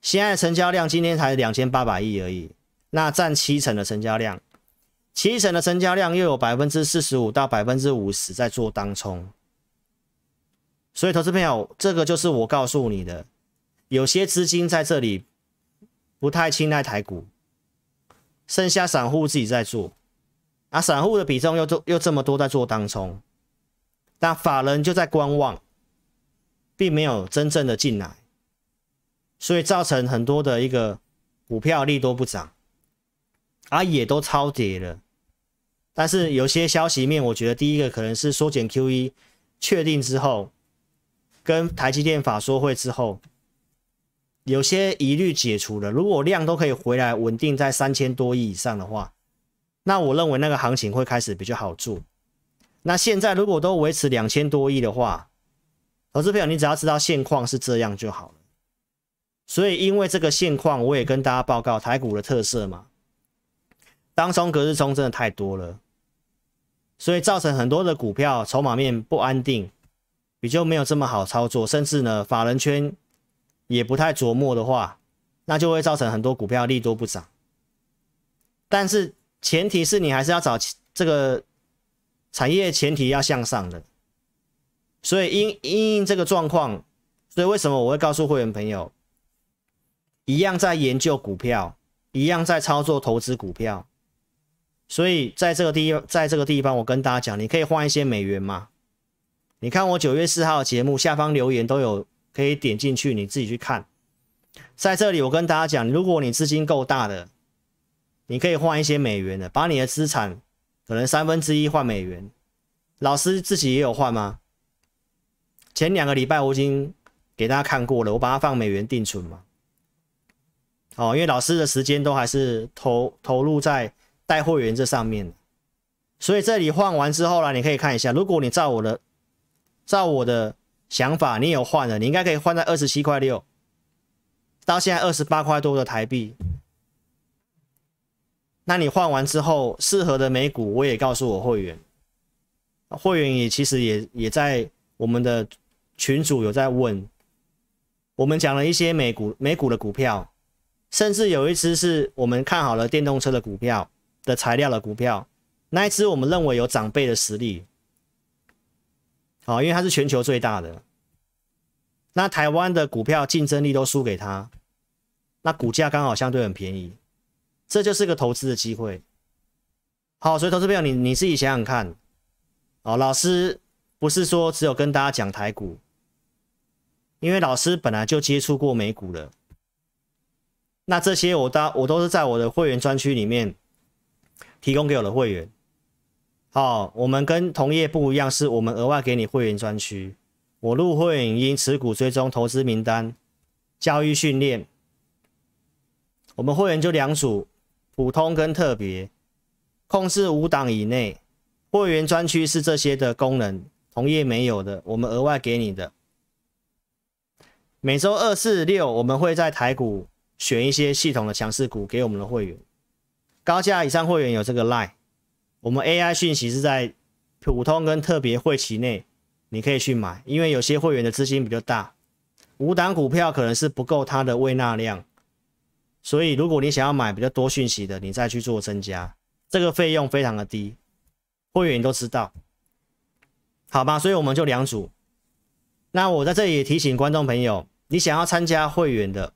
现在成交量今天才两千八百亿而已，那占七成的成交量。七成的成交量又有百分之四十五到百分之五十在做当冲，所以投资朋友，这个就是我告诉你的，有些资金在这里不太青睐台股，剩下散户自己在做，啊，散户的比重又又这么多在做当冲，但法人就在观望，并没有真正的进来，所以造成很多的一个股票利多不涨，啊，也都超跌了。但是有些消息面，我觉得第一个可能是缩减 QE 确定之后，跟台积电法说会之后，有些疑虑解除了。如果量都可以回来稳定在三千多亿以上的话，那我认为那个行情会开始比较好做。那现在如果都维持两千多亿的话，投资朋友你只要知道现况是这样就好了。所以因为这个现况，我也跟大家报告台股的特色嘛，当中隔日冲真的太多了。所以造成很多的股票筹码面不安定，比较没有这么好操作，甚至呢法人圈也不太琢磨的话，那就会造成很多股票利多不涨。但是前提是你还是要找这个产业前提要向上的。所以因因这个状况，所以为什么我会告诉会员朋友，一样在研究股票，一样在操作投资股票。所以在这个地，在这个地方，我跟大家讲，你可以换一些美元吗？你看我九月四号节目下方留言都有，可以点进去，你自己去看。在这里，我跟大家讲，如果你资金够大的，你可以换一些美元的，把你的资产可能三分之一换美元。老师自己也有换吗？前两个礼拜我已经给大家看过了，我把它放美元定存嘛。哦，因为老师的时间都还是投投入在。带会员这上面，所以这里换完之后呢，你可以看一下，如果你照我的，照我的想法，你有换了，你应该可以换在二十七块六，到现在二十八块多的台币。那你换完之后，适合的美股我也告诉我会员，会员也其实也也在我们的群主有在问，我们讲了一些美股美股的股票，甚至有一只是我们看好了电动车的股票。的材料的股票，那一只我们认为有长辈的实力，好，因为它是全球最大的，那台湾的股票竞争力都输给他，那股价刚好相对很便宜，这就是个投资的机会。好，所以投资朋友，你你自己想想看，哦，老师不是说只有跟大家讲台股，因为老师本来就接触过美股了，那这些我都我都是在我的会员专区里面。提供给我的会员，好，我们跟同业不一样，是我们额外给你会员专区。我入会员因持股追踪投资名单、教育训练，我们会员就两组，普通跟特别，控制五档以内。会员专区是这些的功能，同业没有的，我们额外给你的。每周二、四、六，我们会在台股选一些系统的强势股给我们的会员。高价以上会员有这个 line，我们 AI 讯息是在普通跟特别会期内，你可以去买，因为有些会员的资金比较大，五档股票可能是不够它的未纳量，所以如果你想要买比较多讯息的，你再去做增加，这个费用非常的低，会员都知道，好吧？所以我们就两组，那我在这里也提醒观众朋友，你想要参加会员的，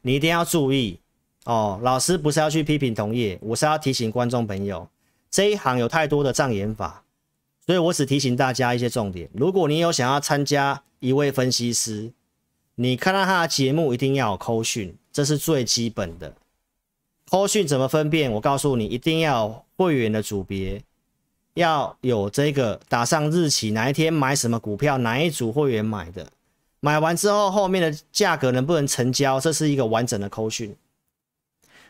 你一定要注意。哦，老师不是要去批评同业，我是要提醒观众朋友，这一行有太多的障眼法，所以我只提醒大家一些重点。如果你有想要参加一位分析师，你看到他的节目一定要有扣讯，这是最基本的。扣讯怎么分辨？我告诉你，一定要会员的组别要有这个打上日期，哪一天买什么股票，哪一组会员买的，买完之后后面的价格能不能成交，这是一个完整的扣讯。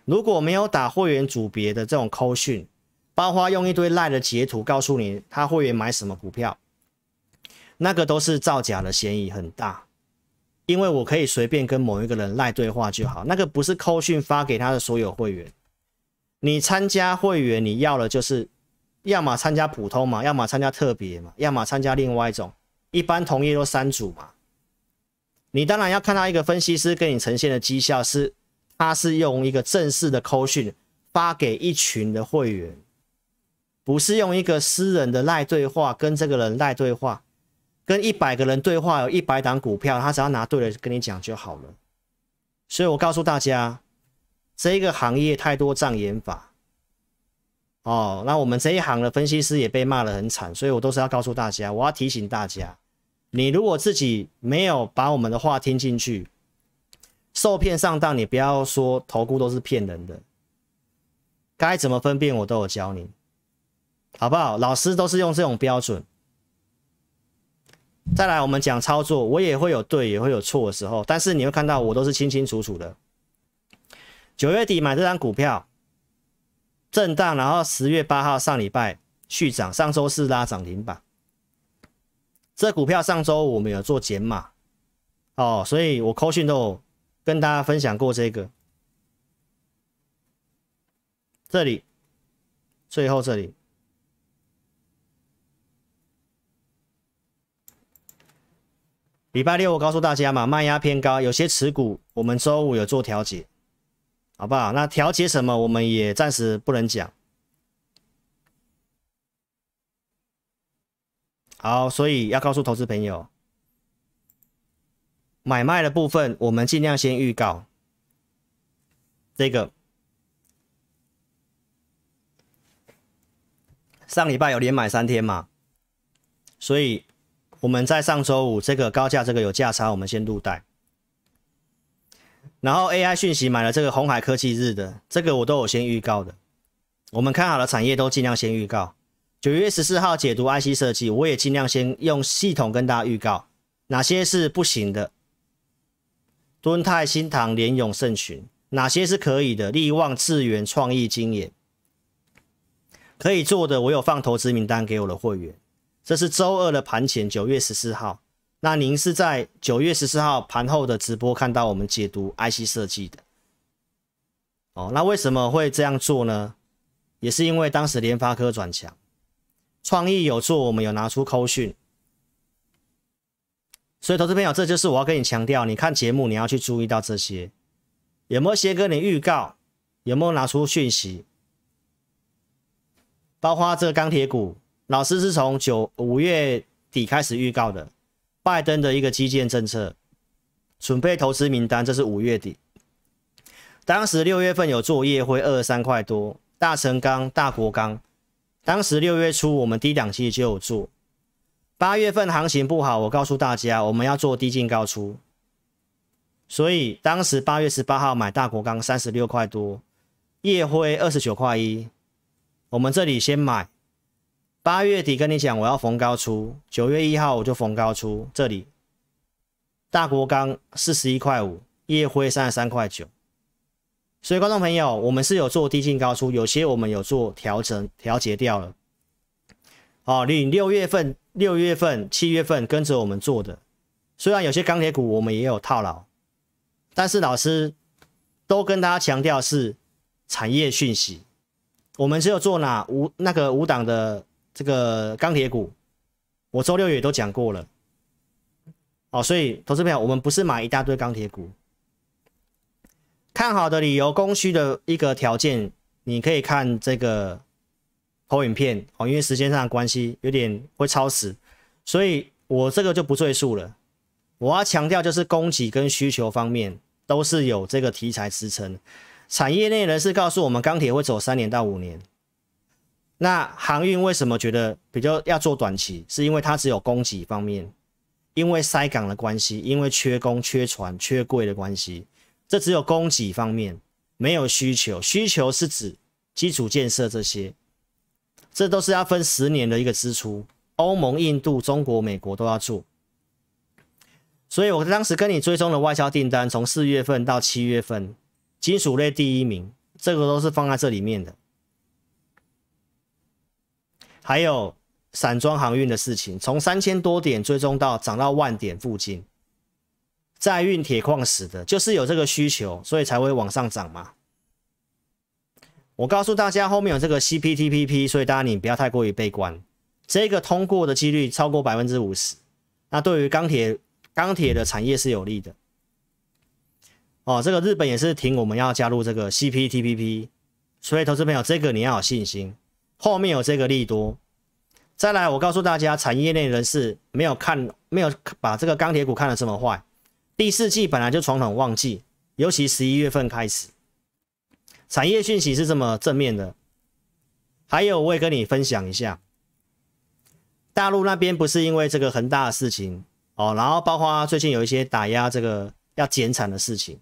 如果没有打会员组别的这种扣讯，包括用一堆赖的截图告诉你他会员买什么股票，那个都是造假的嫌疑很大。因为我可以随便跟某一个人赖对话就好，那个不是扣讯发给他的所有会员。你参加会员，你要的就是要么参加普通嘛，要么参加特别嘛，要么参加另外一种。一般同业都三组嘛。你当然要看到一个分析师给你呈现的绩效是。他是用一个正式的扣讯发给一群的会员，不是用一个私人的赖对话跟这个人赖对话，跟一百个人对话，有一百档股票，他只要拿对了跟你讲就好了。所以我告诉大家，这一个行业太多障眼法。哦，那我们这一行的分析师也被骂得很惨，所以我都是要告诉大家，我要提醒大家，你如果自己没有把我们的话听进去，受骗上当，你不要说投顾都是骗人的，该怎么分辨我都有教你，好不好？老师都是用这种标准。再来，我们讲操作，我也会有对，也会有错的时候，但是你会看到我都是清清楚楚的。九月底买这张股票。震荡，然后十月八号上礼拜续涨，上周四拉涨停板。这股票上周我们有做减码哦，所以我扣讯都有跟大家分享过这个。这里，最后这里，礼拜六我告诉大家嘛，卖压偏高，有些持股我们周五有做调节。好不好？那调节什么，我们也暂时不能讲。好，所以要告诉投资朋友，买卖的部分我们尽量先预告。这个上礼拜有连买三天嘛，所以我们在上周五这个高价这个有价差，我们先入袋。然后 AI 讯息买了这个红海科技日的，这个我都有先预告的。我们看好的产业都尽量先预告。九月十四号解读 IC 设计，我也尽量先用系统跟大家预告哪些是不行的。敦泰、新唐、联永、盛群，哪些是可以的？力旺、智源、创意、金研，可以做的，我有放投资名单给我的会员。这是周二的盘前，九月十四号。那您是在九月十四号盘后的直播看到我们解读 IC 设计的哦？那为什么会这样做呢？也是因为当时联发科转强，创意有做，我们有拿出扣讯，所以投资朋友，这就是我要跟你强调，你看节目你要去注意到这些，有没有先跟你预告，有没有拿出讯息，包括这个钢铁股，老师是从九五月底开始预告的。拜登的一个基建政策，准备投资名单，这是五月底。当时六月份有做业辉二十三块多，大成钢、大国钢。当时六月初我们低档期就有做。八月份行情不好，我告诉大家我们要做低进高出。所以当时八月十八号买大国钢三十六块多，夜辉二十九块一，我们这里先买。八月底跟你讲，我要逢高出。九月一号我就逢高出，这里大国钢四十一块五，夜辉三十三块九。所以观众朋友，我们是有做低进高出，有些我们有做调整调节掉了。哦，你六月份、六月份、七月份跟着我们做的，虽然有些钢铁股我们也有套牢，但是老师都跟大家强调是产业讯息，我们只有做哪五那个五档的。这个钢铁股，我周六也都讲过了，哦，所以投资朋友，我们不是买一大堆钢铁股，看好的理由、供需的一个条件，你可以看这个投影片哦，因为时间上的关系有点会超时，所以我这个就不赘述了。我要强调就是供给跟需求方面都是有这个题材支撑，产业内人士告诉我们，钢铁会走三年到五年。那航运为什么觉得比较要做短期？是因为它只有供给方面，因为塞港的关系，因为缺工、缺船、缺柜的关系，这只有供给方面，没有需求。需求是指基础建设这些，这都是要分十年的一个支出。欧盟、印度、中国、美国都要做。所以我当时跟你追踪的外销订单，从四月份到七月份，金属类第一名，这个都是放在这里面的。还有散装航运的事情，从三千多点追踪到涨到万点附近，在运铁矿石的，就是有这个需求，所以才会往上涨嘛。我告诉大家，后面有这个 CPTPP，所以大家你不要太过于悲观，这个通过的几率超过百分之五十，那对于钢铁钢铁的产业是有利的。哦，这个日本也是挺我们要加入这个 CPTPP，所以投资朋友，这个你要有信心，后面有这个利多。再来，我告诉大家，产业内人士没有看，没有把这个钢铁股看得这么坏。第四季本来就传统旺季，尤其十一月份开始，产业讯息是这么正面的。还有，我也跟你分享一下，大陆那边不是因为这个恒大的事情哦，然后包括最近有一些打压这个要减产的事情，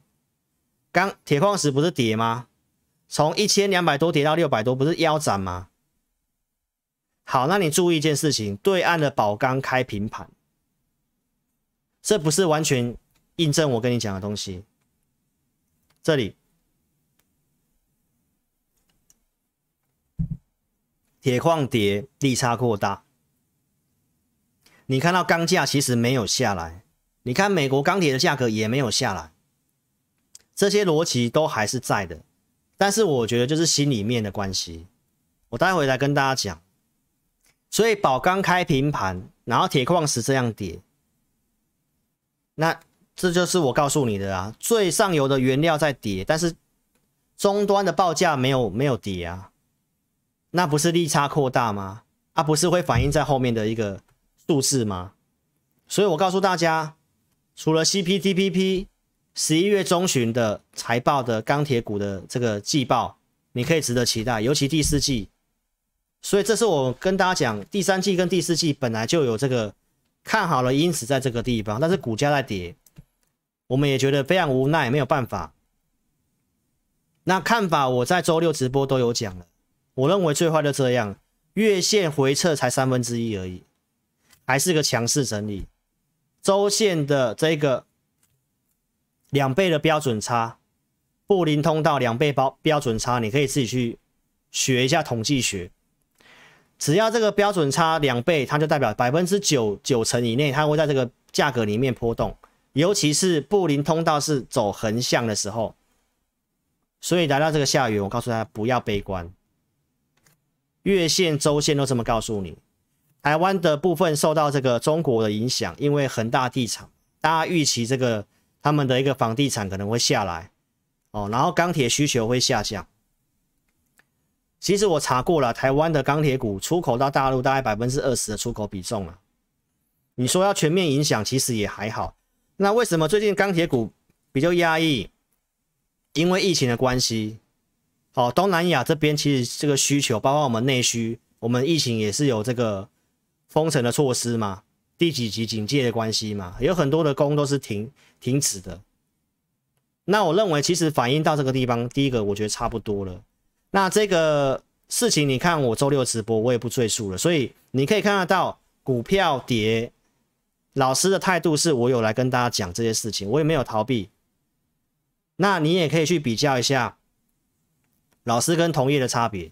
钢铁矿石不是跌吗？从一千两百多跌到六百多，不是腰斩吗？好，那你注意一件事情，对岸的宝钢开平盘，这不是完全。印证我跟你讲的东西，这里铁矿跌，利差扩大。你看到钢价其实没有下来，你看美国钢铁的价格也没有下来，这些逻辑都还是在的。但是我觉得就是心里面的关系，我待会来跟大家讲。所以宝钢开平盘，然后铁矿石这样跌，那。这就是我告诉你的啊，最上游的原料在跌，但是终端的报价没有没有跌啊，那不是利差扩大吗？啊，不是会反映在后面的一个数字吗？所以我告诉大家，除了 CPTPP 十一月中旬的财报的钢铁股的这个季报，你可以值得期待，尤其第四季。所以这是我跟大家讲，第三季跟第四季本来就有这个看好了，因此在这个地方，但是股价在跌。我们也觉得非常无奈，没有办法。那看法我在周六直播都有讲了。我认为最坏就这样，月线回撤才三分之一而已，还是个强势整理。周线的这个两倍的标准差，布林通道两倍标标准差，你可以自己去学一下统计学。只要这个标准差两倍，它就代表百分之九九成以内，它会在这个价格里面波动。尤其是布林通道是走横向的时候，所以来到这个下缘，我告诉大家不要悲观。月线、周线都这么告诉你。台湾的部分受到这个中国的影响，因为恒大地产，大家预期这个他们的一个房地产可能会下来哦，然后钢铁需求会下降。其实我查过了，台湾的钢铁股出口到大陆大概百分之二十的出口比重了。你说要全面影响，其实也还好。那为什么最近钢铁股比较压抑？因为疫情的关系，好，东南亚这边其实这个需求，包括我们内需，我们疫情也是有这个封城的措施嘛，第几级警戒的关系嘛，有很多的工都是停停止的。那我认为其实反映到这个地方，第一个我觉得差不多了。那这个事情你看我周六直播我也不赘述了，所以你可以看得到股票跌。老师的态度是我有来跟大家讲这些事情，我也没有逃避。那你也可以去比较一下老师跟同业的差别。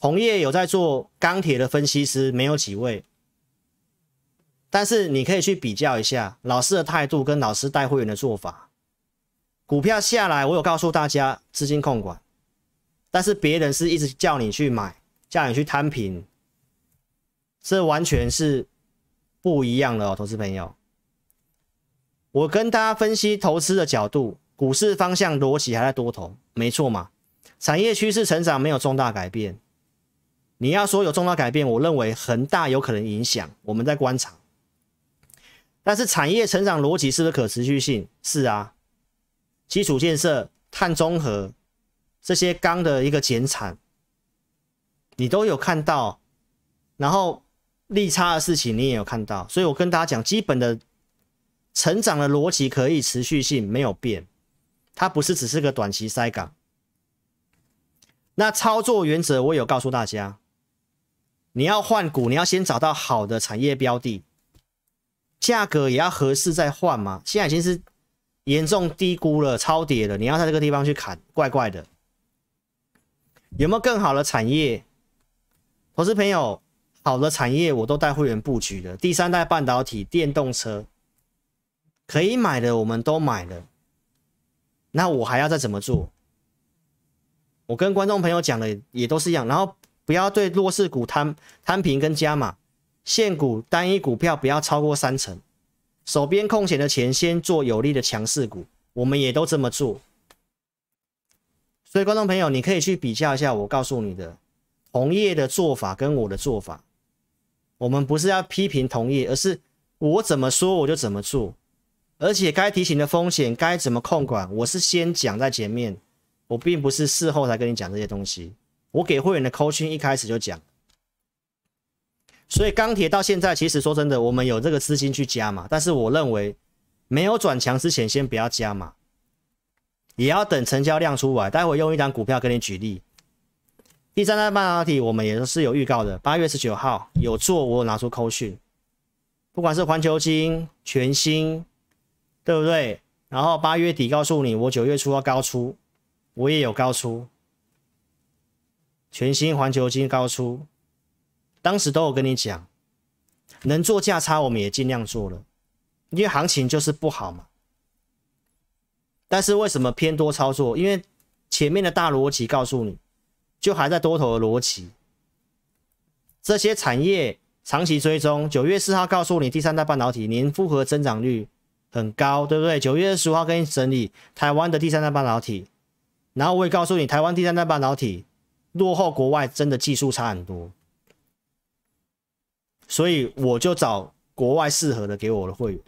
同业有在做钢铁的分析师，没有几位。但是你可以去比较一下老师的态度跟老师带会员的做法。股票下来，我有告诉大家资金控管，但是别人是一直叫你去买，叫你去摊平，这完全是。不一样的哦，投资朋友，我跟大家分析投资的角度，股市方向逻辑还在多头，没错嘛？产业趋势成长没有重大改变，你要说有重大改变，我认为恒大有可能影响，我们在观察。但是产业成长逻辑是不是可持续性？是啊，基础建设、碳中和这些钢的一个减产，你都有看到，然后。利差的事情你也有看到，所以我跟大家讲，基本的成长的逻辑可以持续性没有变，它不是只是个短期塞港。那操作原则我有告诉大家，你要换股，你要先找到好的产业标的，价格也要合适再换嘛。现在已经是严重低估了，超跌了，你要在这个地方去砍，怪怪的。有没有更好的产业？投资朋友。好的产业我都带会员布局的，第三代半导体、电动车可以买的我们都买了，那我还要再怎么做？我跟观众朋友讲的也都是一样，然后不要对弱势股摊摊平跟加码，现股单一股票不要超过三成，手边空闲的钱先做有利的强势股，我们也都这么做。所以观众朋友，你可以去比较一下我告诉你的同业的做法跟我的做法。我们不是要批评同业，而是我怎么说我就怎么做，而且该提醒的风险该怎么控管，我是先讲在前面，我并不是事后才跟你讲这些东西。我给会员的扣讯一开始就讲。所以钢铁到现在，其实说真的，我们有这个资金去加嘛，但是我认为没有转强之前，先不要加嘛，也要等成交量出来。待会用一张股票跟你举例。第三代半导体，我们也是有预告的，八月十九号有做，我拿出扣讯，不管是环球金、全新，对不对？然后八月底告诉你，我九月初要高出，我也有高出，全新、环球金高出。当时都有跟你讲，能做价差我们也尽量做了，因为行情就是不好嘛。但是为什么偏多操作？因为前面的大逻辑告诉你，就还在多头的逻辑。这些产业长期追踪，九月四号告诉你，第三代半导体年复合增长率很高，对不对？九月十五号跟你整理台湾的第三代半导体，然后我也告诉你，台湾第三代半导体落后国外，真的技术差很多。所以我就找国外适合的给我的会员，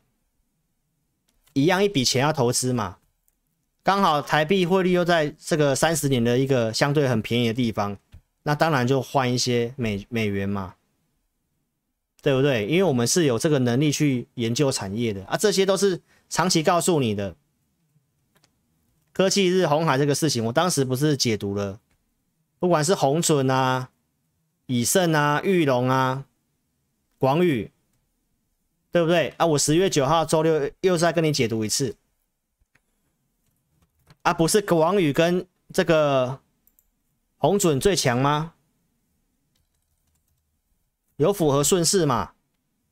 一样一笔钱要投资嘛，刚好台币汇率又在这个三十年的一个相对很便宜的地方，那当然就换一些美美元嘛，对不对？因为我们是有这个能力去研究产业的啊，这些都是长期告诉你的。科技日红海这个事情，我当时不是解读了，不管是红准啊、以盛啊、玉龙啊。广宇，对不对啊？我十月九号周六又再跟你解读一次啊，不是广宇跟这个红准最强吗？有符合顺势嘛？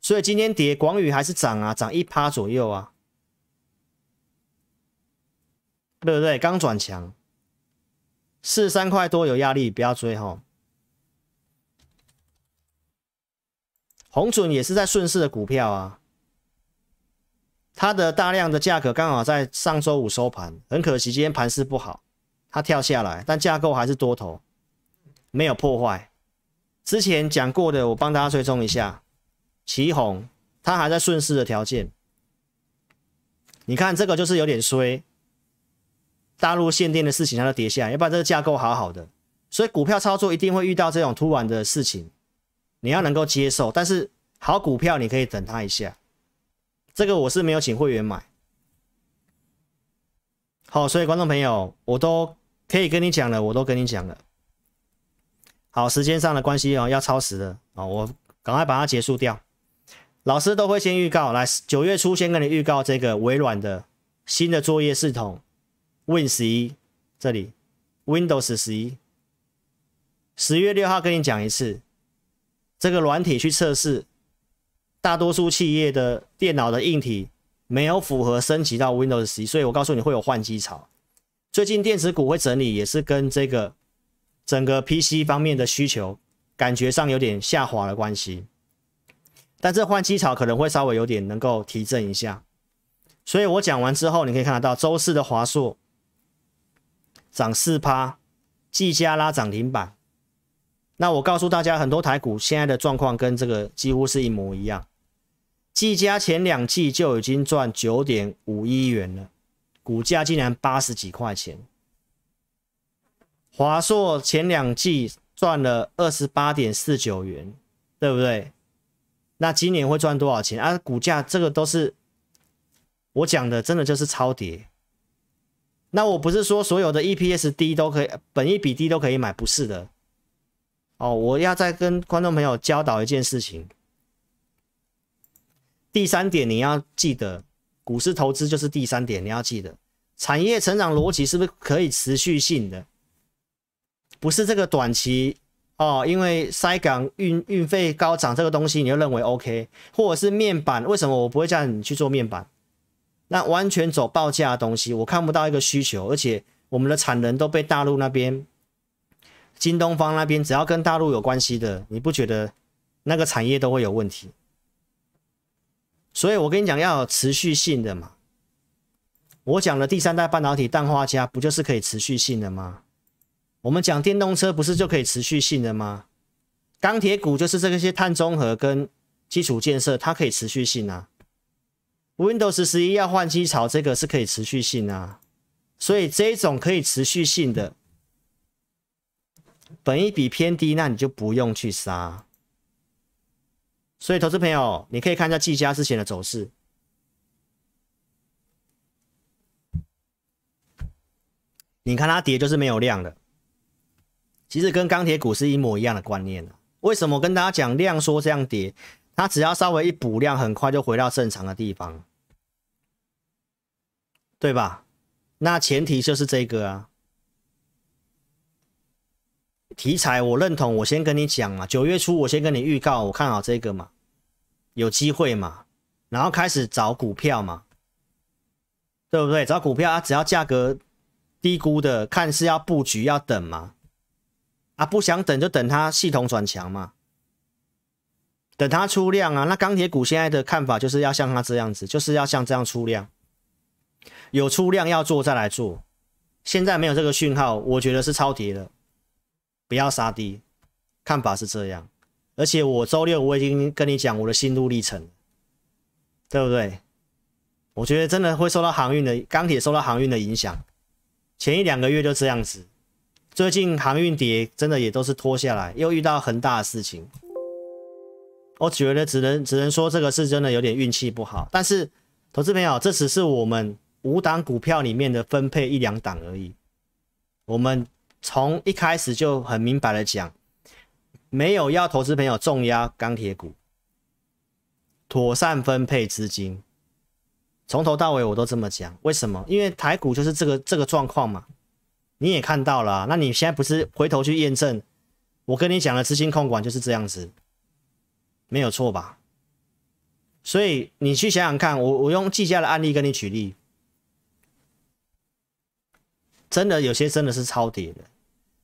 所以今天跌，广宇还是涨啊，涨一趴左右啊，对不对？刚转强，四三块多有压力，不要追哈。红准也是在顺势的股票啊，它的大量的价格刚好在上周五收盘，很可惜今天盘势不好，它跳下来，但架构还是多头，没有破坏。之前讲过的，我帮大家追踪一下，旗红它还在顺势的条件，你看这个就是有点衰，大陆限电的事情它就跌下来，要不然这个架构好好的，所以股票操作一定会遇到这种突然的事情。你要能够接受，但是好股票你可以等它一下。这个我是没有请会员买，好，所以观众朋友，我都可以跟你讲了，我都跟你讲了。好，时间上的关系哦，要超时了啊，我赶快把它结束掉。老师都会先预告，来九月初先跟你预告这个微软的新的作业系统 Win 十一，这里 Windows 十一，十月六号跟你讲一次。这个软体去测试，大多数企业的电脑的硬体没有符合升级到 Windows 十，所以我告诉你会有换机潮。最近电子股会整理，也是跟这个整个 PC 方面的需求感觉上有点下滑的关系。但这换机潮可能会稍微有点能够提振一下。所以我讲完之后，你可以看得到周四的华硕涨四趴，技嘉拉涨停板。那我告诉大家，很多台股现在的状况跟这个几乎是一模一样。技嘉前两季就已经赚九点五亿元了，股价竟然八十几块钱。华硕前两季赚了二十八点四九元，对不对？那今年会赚多少钱啊？股价这个都是我讲的，真的就是超跌。那我不是说所有的 EPS 低都可以，本一比低都可以买，不是的。哦，我要再跟观众朋友教导一件事情。第三点，你要记得，股市投资就是第三点，你要记得，产业成长逻辑是不是可以持续性的？不是这个短期哦，因为塞港运运费高涨这个东西，你就认为 OK，或者是面板，为什么我不会叫你去做面板？那完全走报价的东西，我看不到一个需求，而且我们的产能都被大陆那边。京东方那边只要跟大陆有关系的，你不觉得那个产业都会有问题？所以我跟你讲要有持续性的嘛。我讲的第三代半导体氮化镓不就是可以持续性的吗？我们讲电动车不是就可以持续性的吗？钢铁股就是这些碳中和跟基础建设，它可以持续性啊。Windows 十一要换机槽，这个是可以持续性啊。所以这种可以持续性的，本一比偏低，那你就不用去杀。所以投资朋友，你可以看一下技嘉之前的走势。你看它跌就是没有量的，其实跟钢铁股是一模一样的观念为什么跟大家讲量缩这样跌？它只要稍微一补量，很快就回到正常的地方，对吧？那前提就是这个啊，题材我认同，我先跟你讲嘛，九月初我先跟你预告，我看好这个嘛，有机会嘛，然后开始找股票嘛，对不对？找股票啊，只要价格。低估的看是要布局要等吗？啊，不想等就等它系统转强嘛，等它出量啊。那钢铁股现在的看法就是要像它这样子，就是要像这样出量，有出量要做再来做。现在没有这个讯号，我觉得是超跌的，不要杀低。看法是这样，而且我周六我已经跟你讲我的心路历程，对不对？我觉得真的会受到航运的钢铁受到航运的影响。前一两个月就这样子，最近航运跌真的也都是拖下来，又遇到很大的事情。我觉得只能只能说这个是真的有点运气不好。但是投资朋友，这只是我们五档股票里面的分配一两档而已。我们从一开始就很明白的讲，没有要投资朋友重压钢铁股，妥善分配资金。从头到尾我都这么讲，为什么？因为台股就是这个这个状况嘛，你也看到了。那你现在不是回头去验证，我跟你讲的资金控管就是这样子，没有错吧？所以你去想想看，我我用计价的案例跟你举例，真的有些真的是超跌的，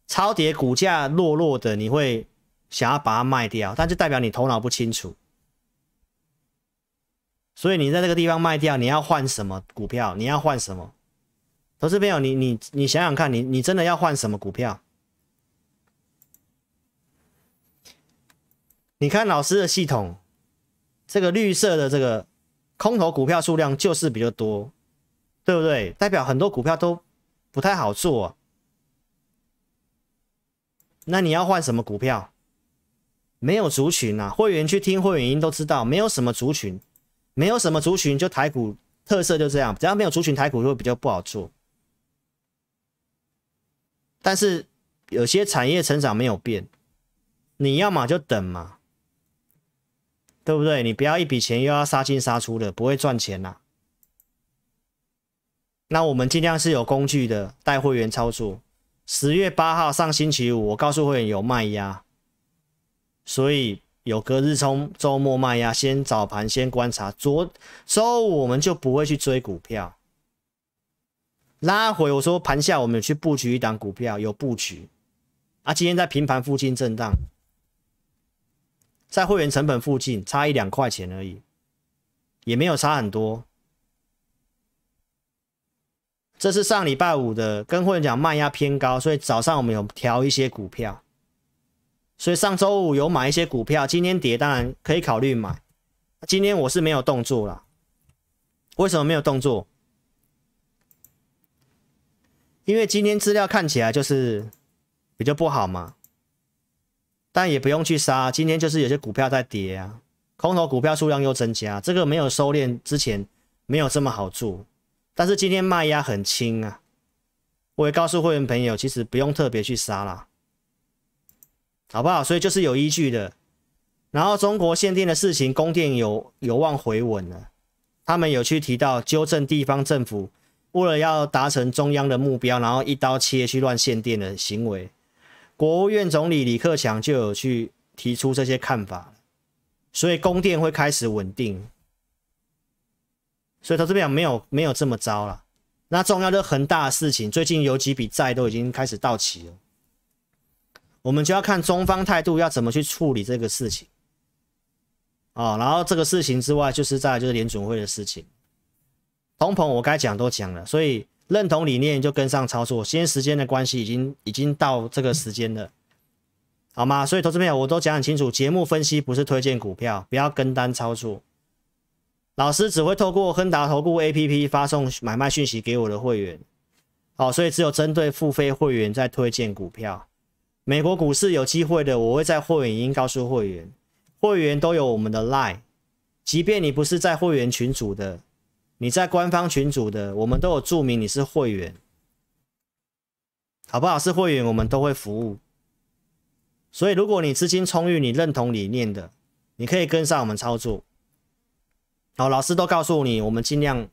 超跌股价落落的，你会想要把它卖掉，但就代表你头脑不清楚。所以你在这个地方卖掉，你要换什么股票？你要换什么？投资朋友，你你你想想看，你你真的要换什么股票？你看老师的系统，这个绿色的这个空头股票数量就是比较多，对不对？代表很多股票都不太好做。那你要换什么股票？没有族群啊，会员去听会员音都知道，没有什么族群。没有什么族群，就台股特色就这样，只要没有族群，台股就会比较不好做。但是有些产业成长没有变，你要么就等嘛，对不对？你不要一笔钱又要杀进杀出的，不会赚钱呐。那我们尽量是有工具的带会员操作。十月八号上星期五，我告诉会员有卖压，所以。有隔日冲，周末卖压，先早盘先观察。昨周五我们就不会去追股票，拉回我说盘下我们去布局一档股票，有布局啊。今天在平盘附近震荡，在会员成本附近差一两块钱而已，也没有差很多。这是上礼拜五的，跟会员讲卖压偏高，所以早上我们有调一些股票。所以上周五有买一些股票，今天跌当然可以考虑买。今天我是没有动作了，为什么没有动作？因为今天资料看起来就是比较不好嘛，但也不用去杀。今天就是有些股票在跌啊，空头股票数量又增加，这个没有收敛之前没有这么好做。但是今天卖压很轻啊，我也告诉会员朋友，其实不用特别去杀啦。好不好？所以就是有依据的。然后中国限电的事情，供电有有望回稳了。他们有去提到纠正地方政府为了要达成中央的目标，然后一刀切去乱限电的行为。国务院总理李克强就有去提出这些看法所以供电会开始稳定。所以他这边没有没有这么糟了。那重要的恒大的事情，最近有几笔债都已经开始到期了。我们就要看中方态度要怎么去处理这个事情，哦，然后这个事情之外，就是在就是联准会的事情，通膨我该讲都讲了，所以认同理念就跟上操作。先时间的关系，已经已经到这个时间了，好吗？所以投资朋友我都讲很清楚，节目分析不是推荐股票，不要跟单操作。老师只会透过亨达投顾 APP 发送买卖讯息给我的会员，好，所以只有针对付费会员在推荐股票。美国股市有机会的，我会在会员音告诉会员，会员都有我们的 Line，即便你不是在会员群组的，你在官方群组的，我们都有注明你是会员，好不好？是会员，我们都会服务。所以如果你资金充裕，你认同理念的，你可以跟上我们操作。好，老师都告诉你，我们尽量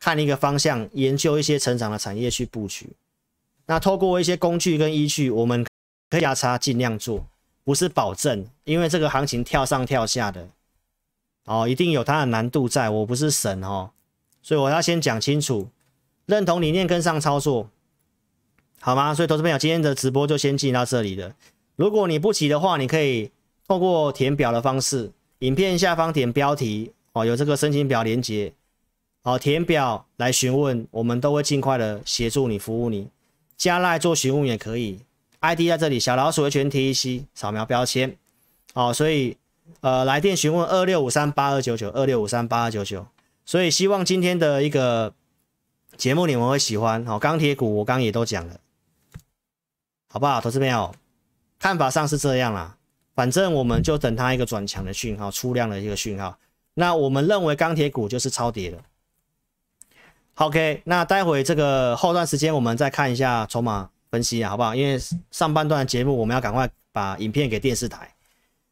看一个方向，研究一些成长的产业去布局。那透过一些工具跟依据，我们。可以压差尽量做，不是保证，因为这个行情跳上跳下的，哦，一定有它的难度在。我不是神哦，所以我要先讲清楚，认同理念跟上操作，好吗？所以投资朋友今天的直播就先进到这里了。如果你不急的话，你可以透过填表的方式，影片下方点标题哦，有这个申请表连接，哦，填表来询问，我们都会尽快的协助你服务你，加赖做询问也可以。ID 在这里，小老鼠的全 T E C 扫描标签，哦，所以呃来电询问二六五三八二九九二六五三八二九九，所以希望今天的一个节目你们会喜欢，好，钢铁股我刚刚也都讲了，好不好？投资朋友，看法上是这样啦，反正我们就等它一个转强的讯号，出量的一个讯号，那我们认为钢铁股就是超跌了。OK，那待会这个后段时间我们再看一下筹码。分析啊，好不好？因为上半段的节目我们要赶快把影片给电视台。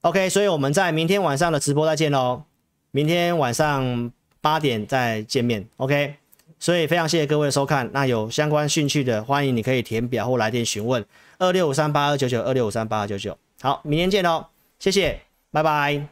OK，所以我们在明天晚上的直播再见喽。明天晚上八点再见面。OK，所以非常谢谢各位的收看。那有相关兴趣的，欢迎你可以填表或来电询问二六五三八二九九二六五三八二九九。好，明天见喽，谢谢，拜拜。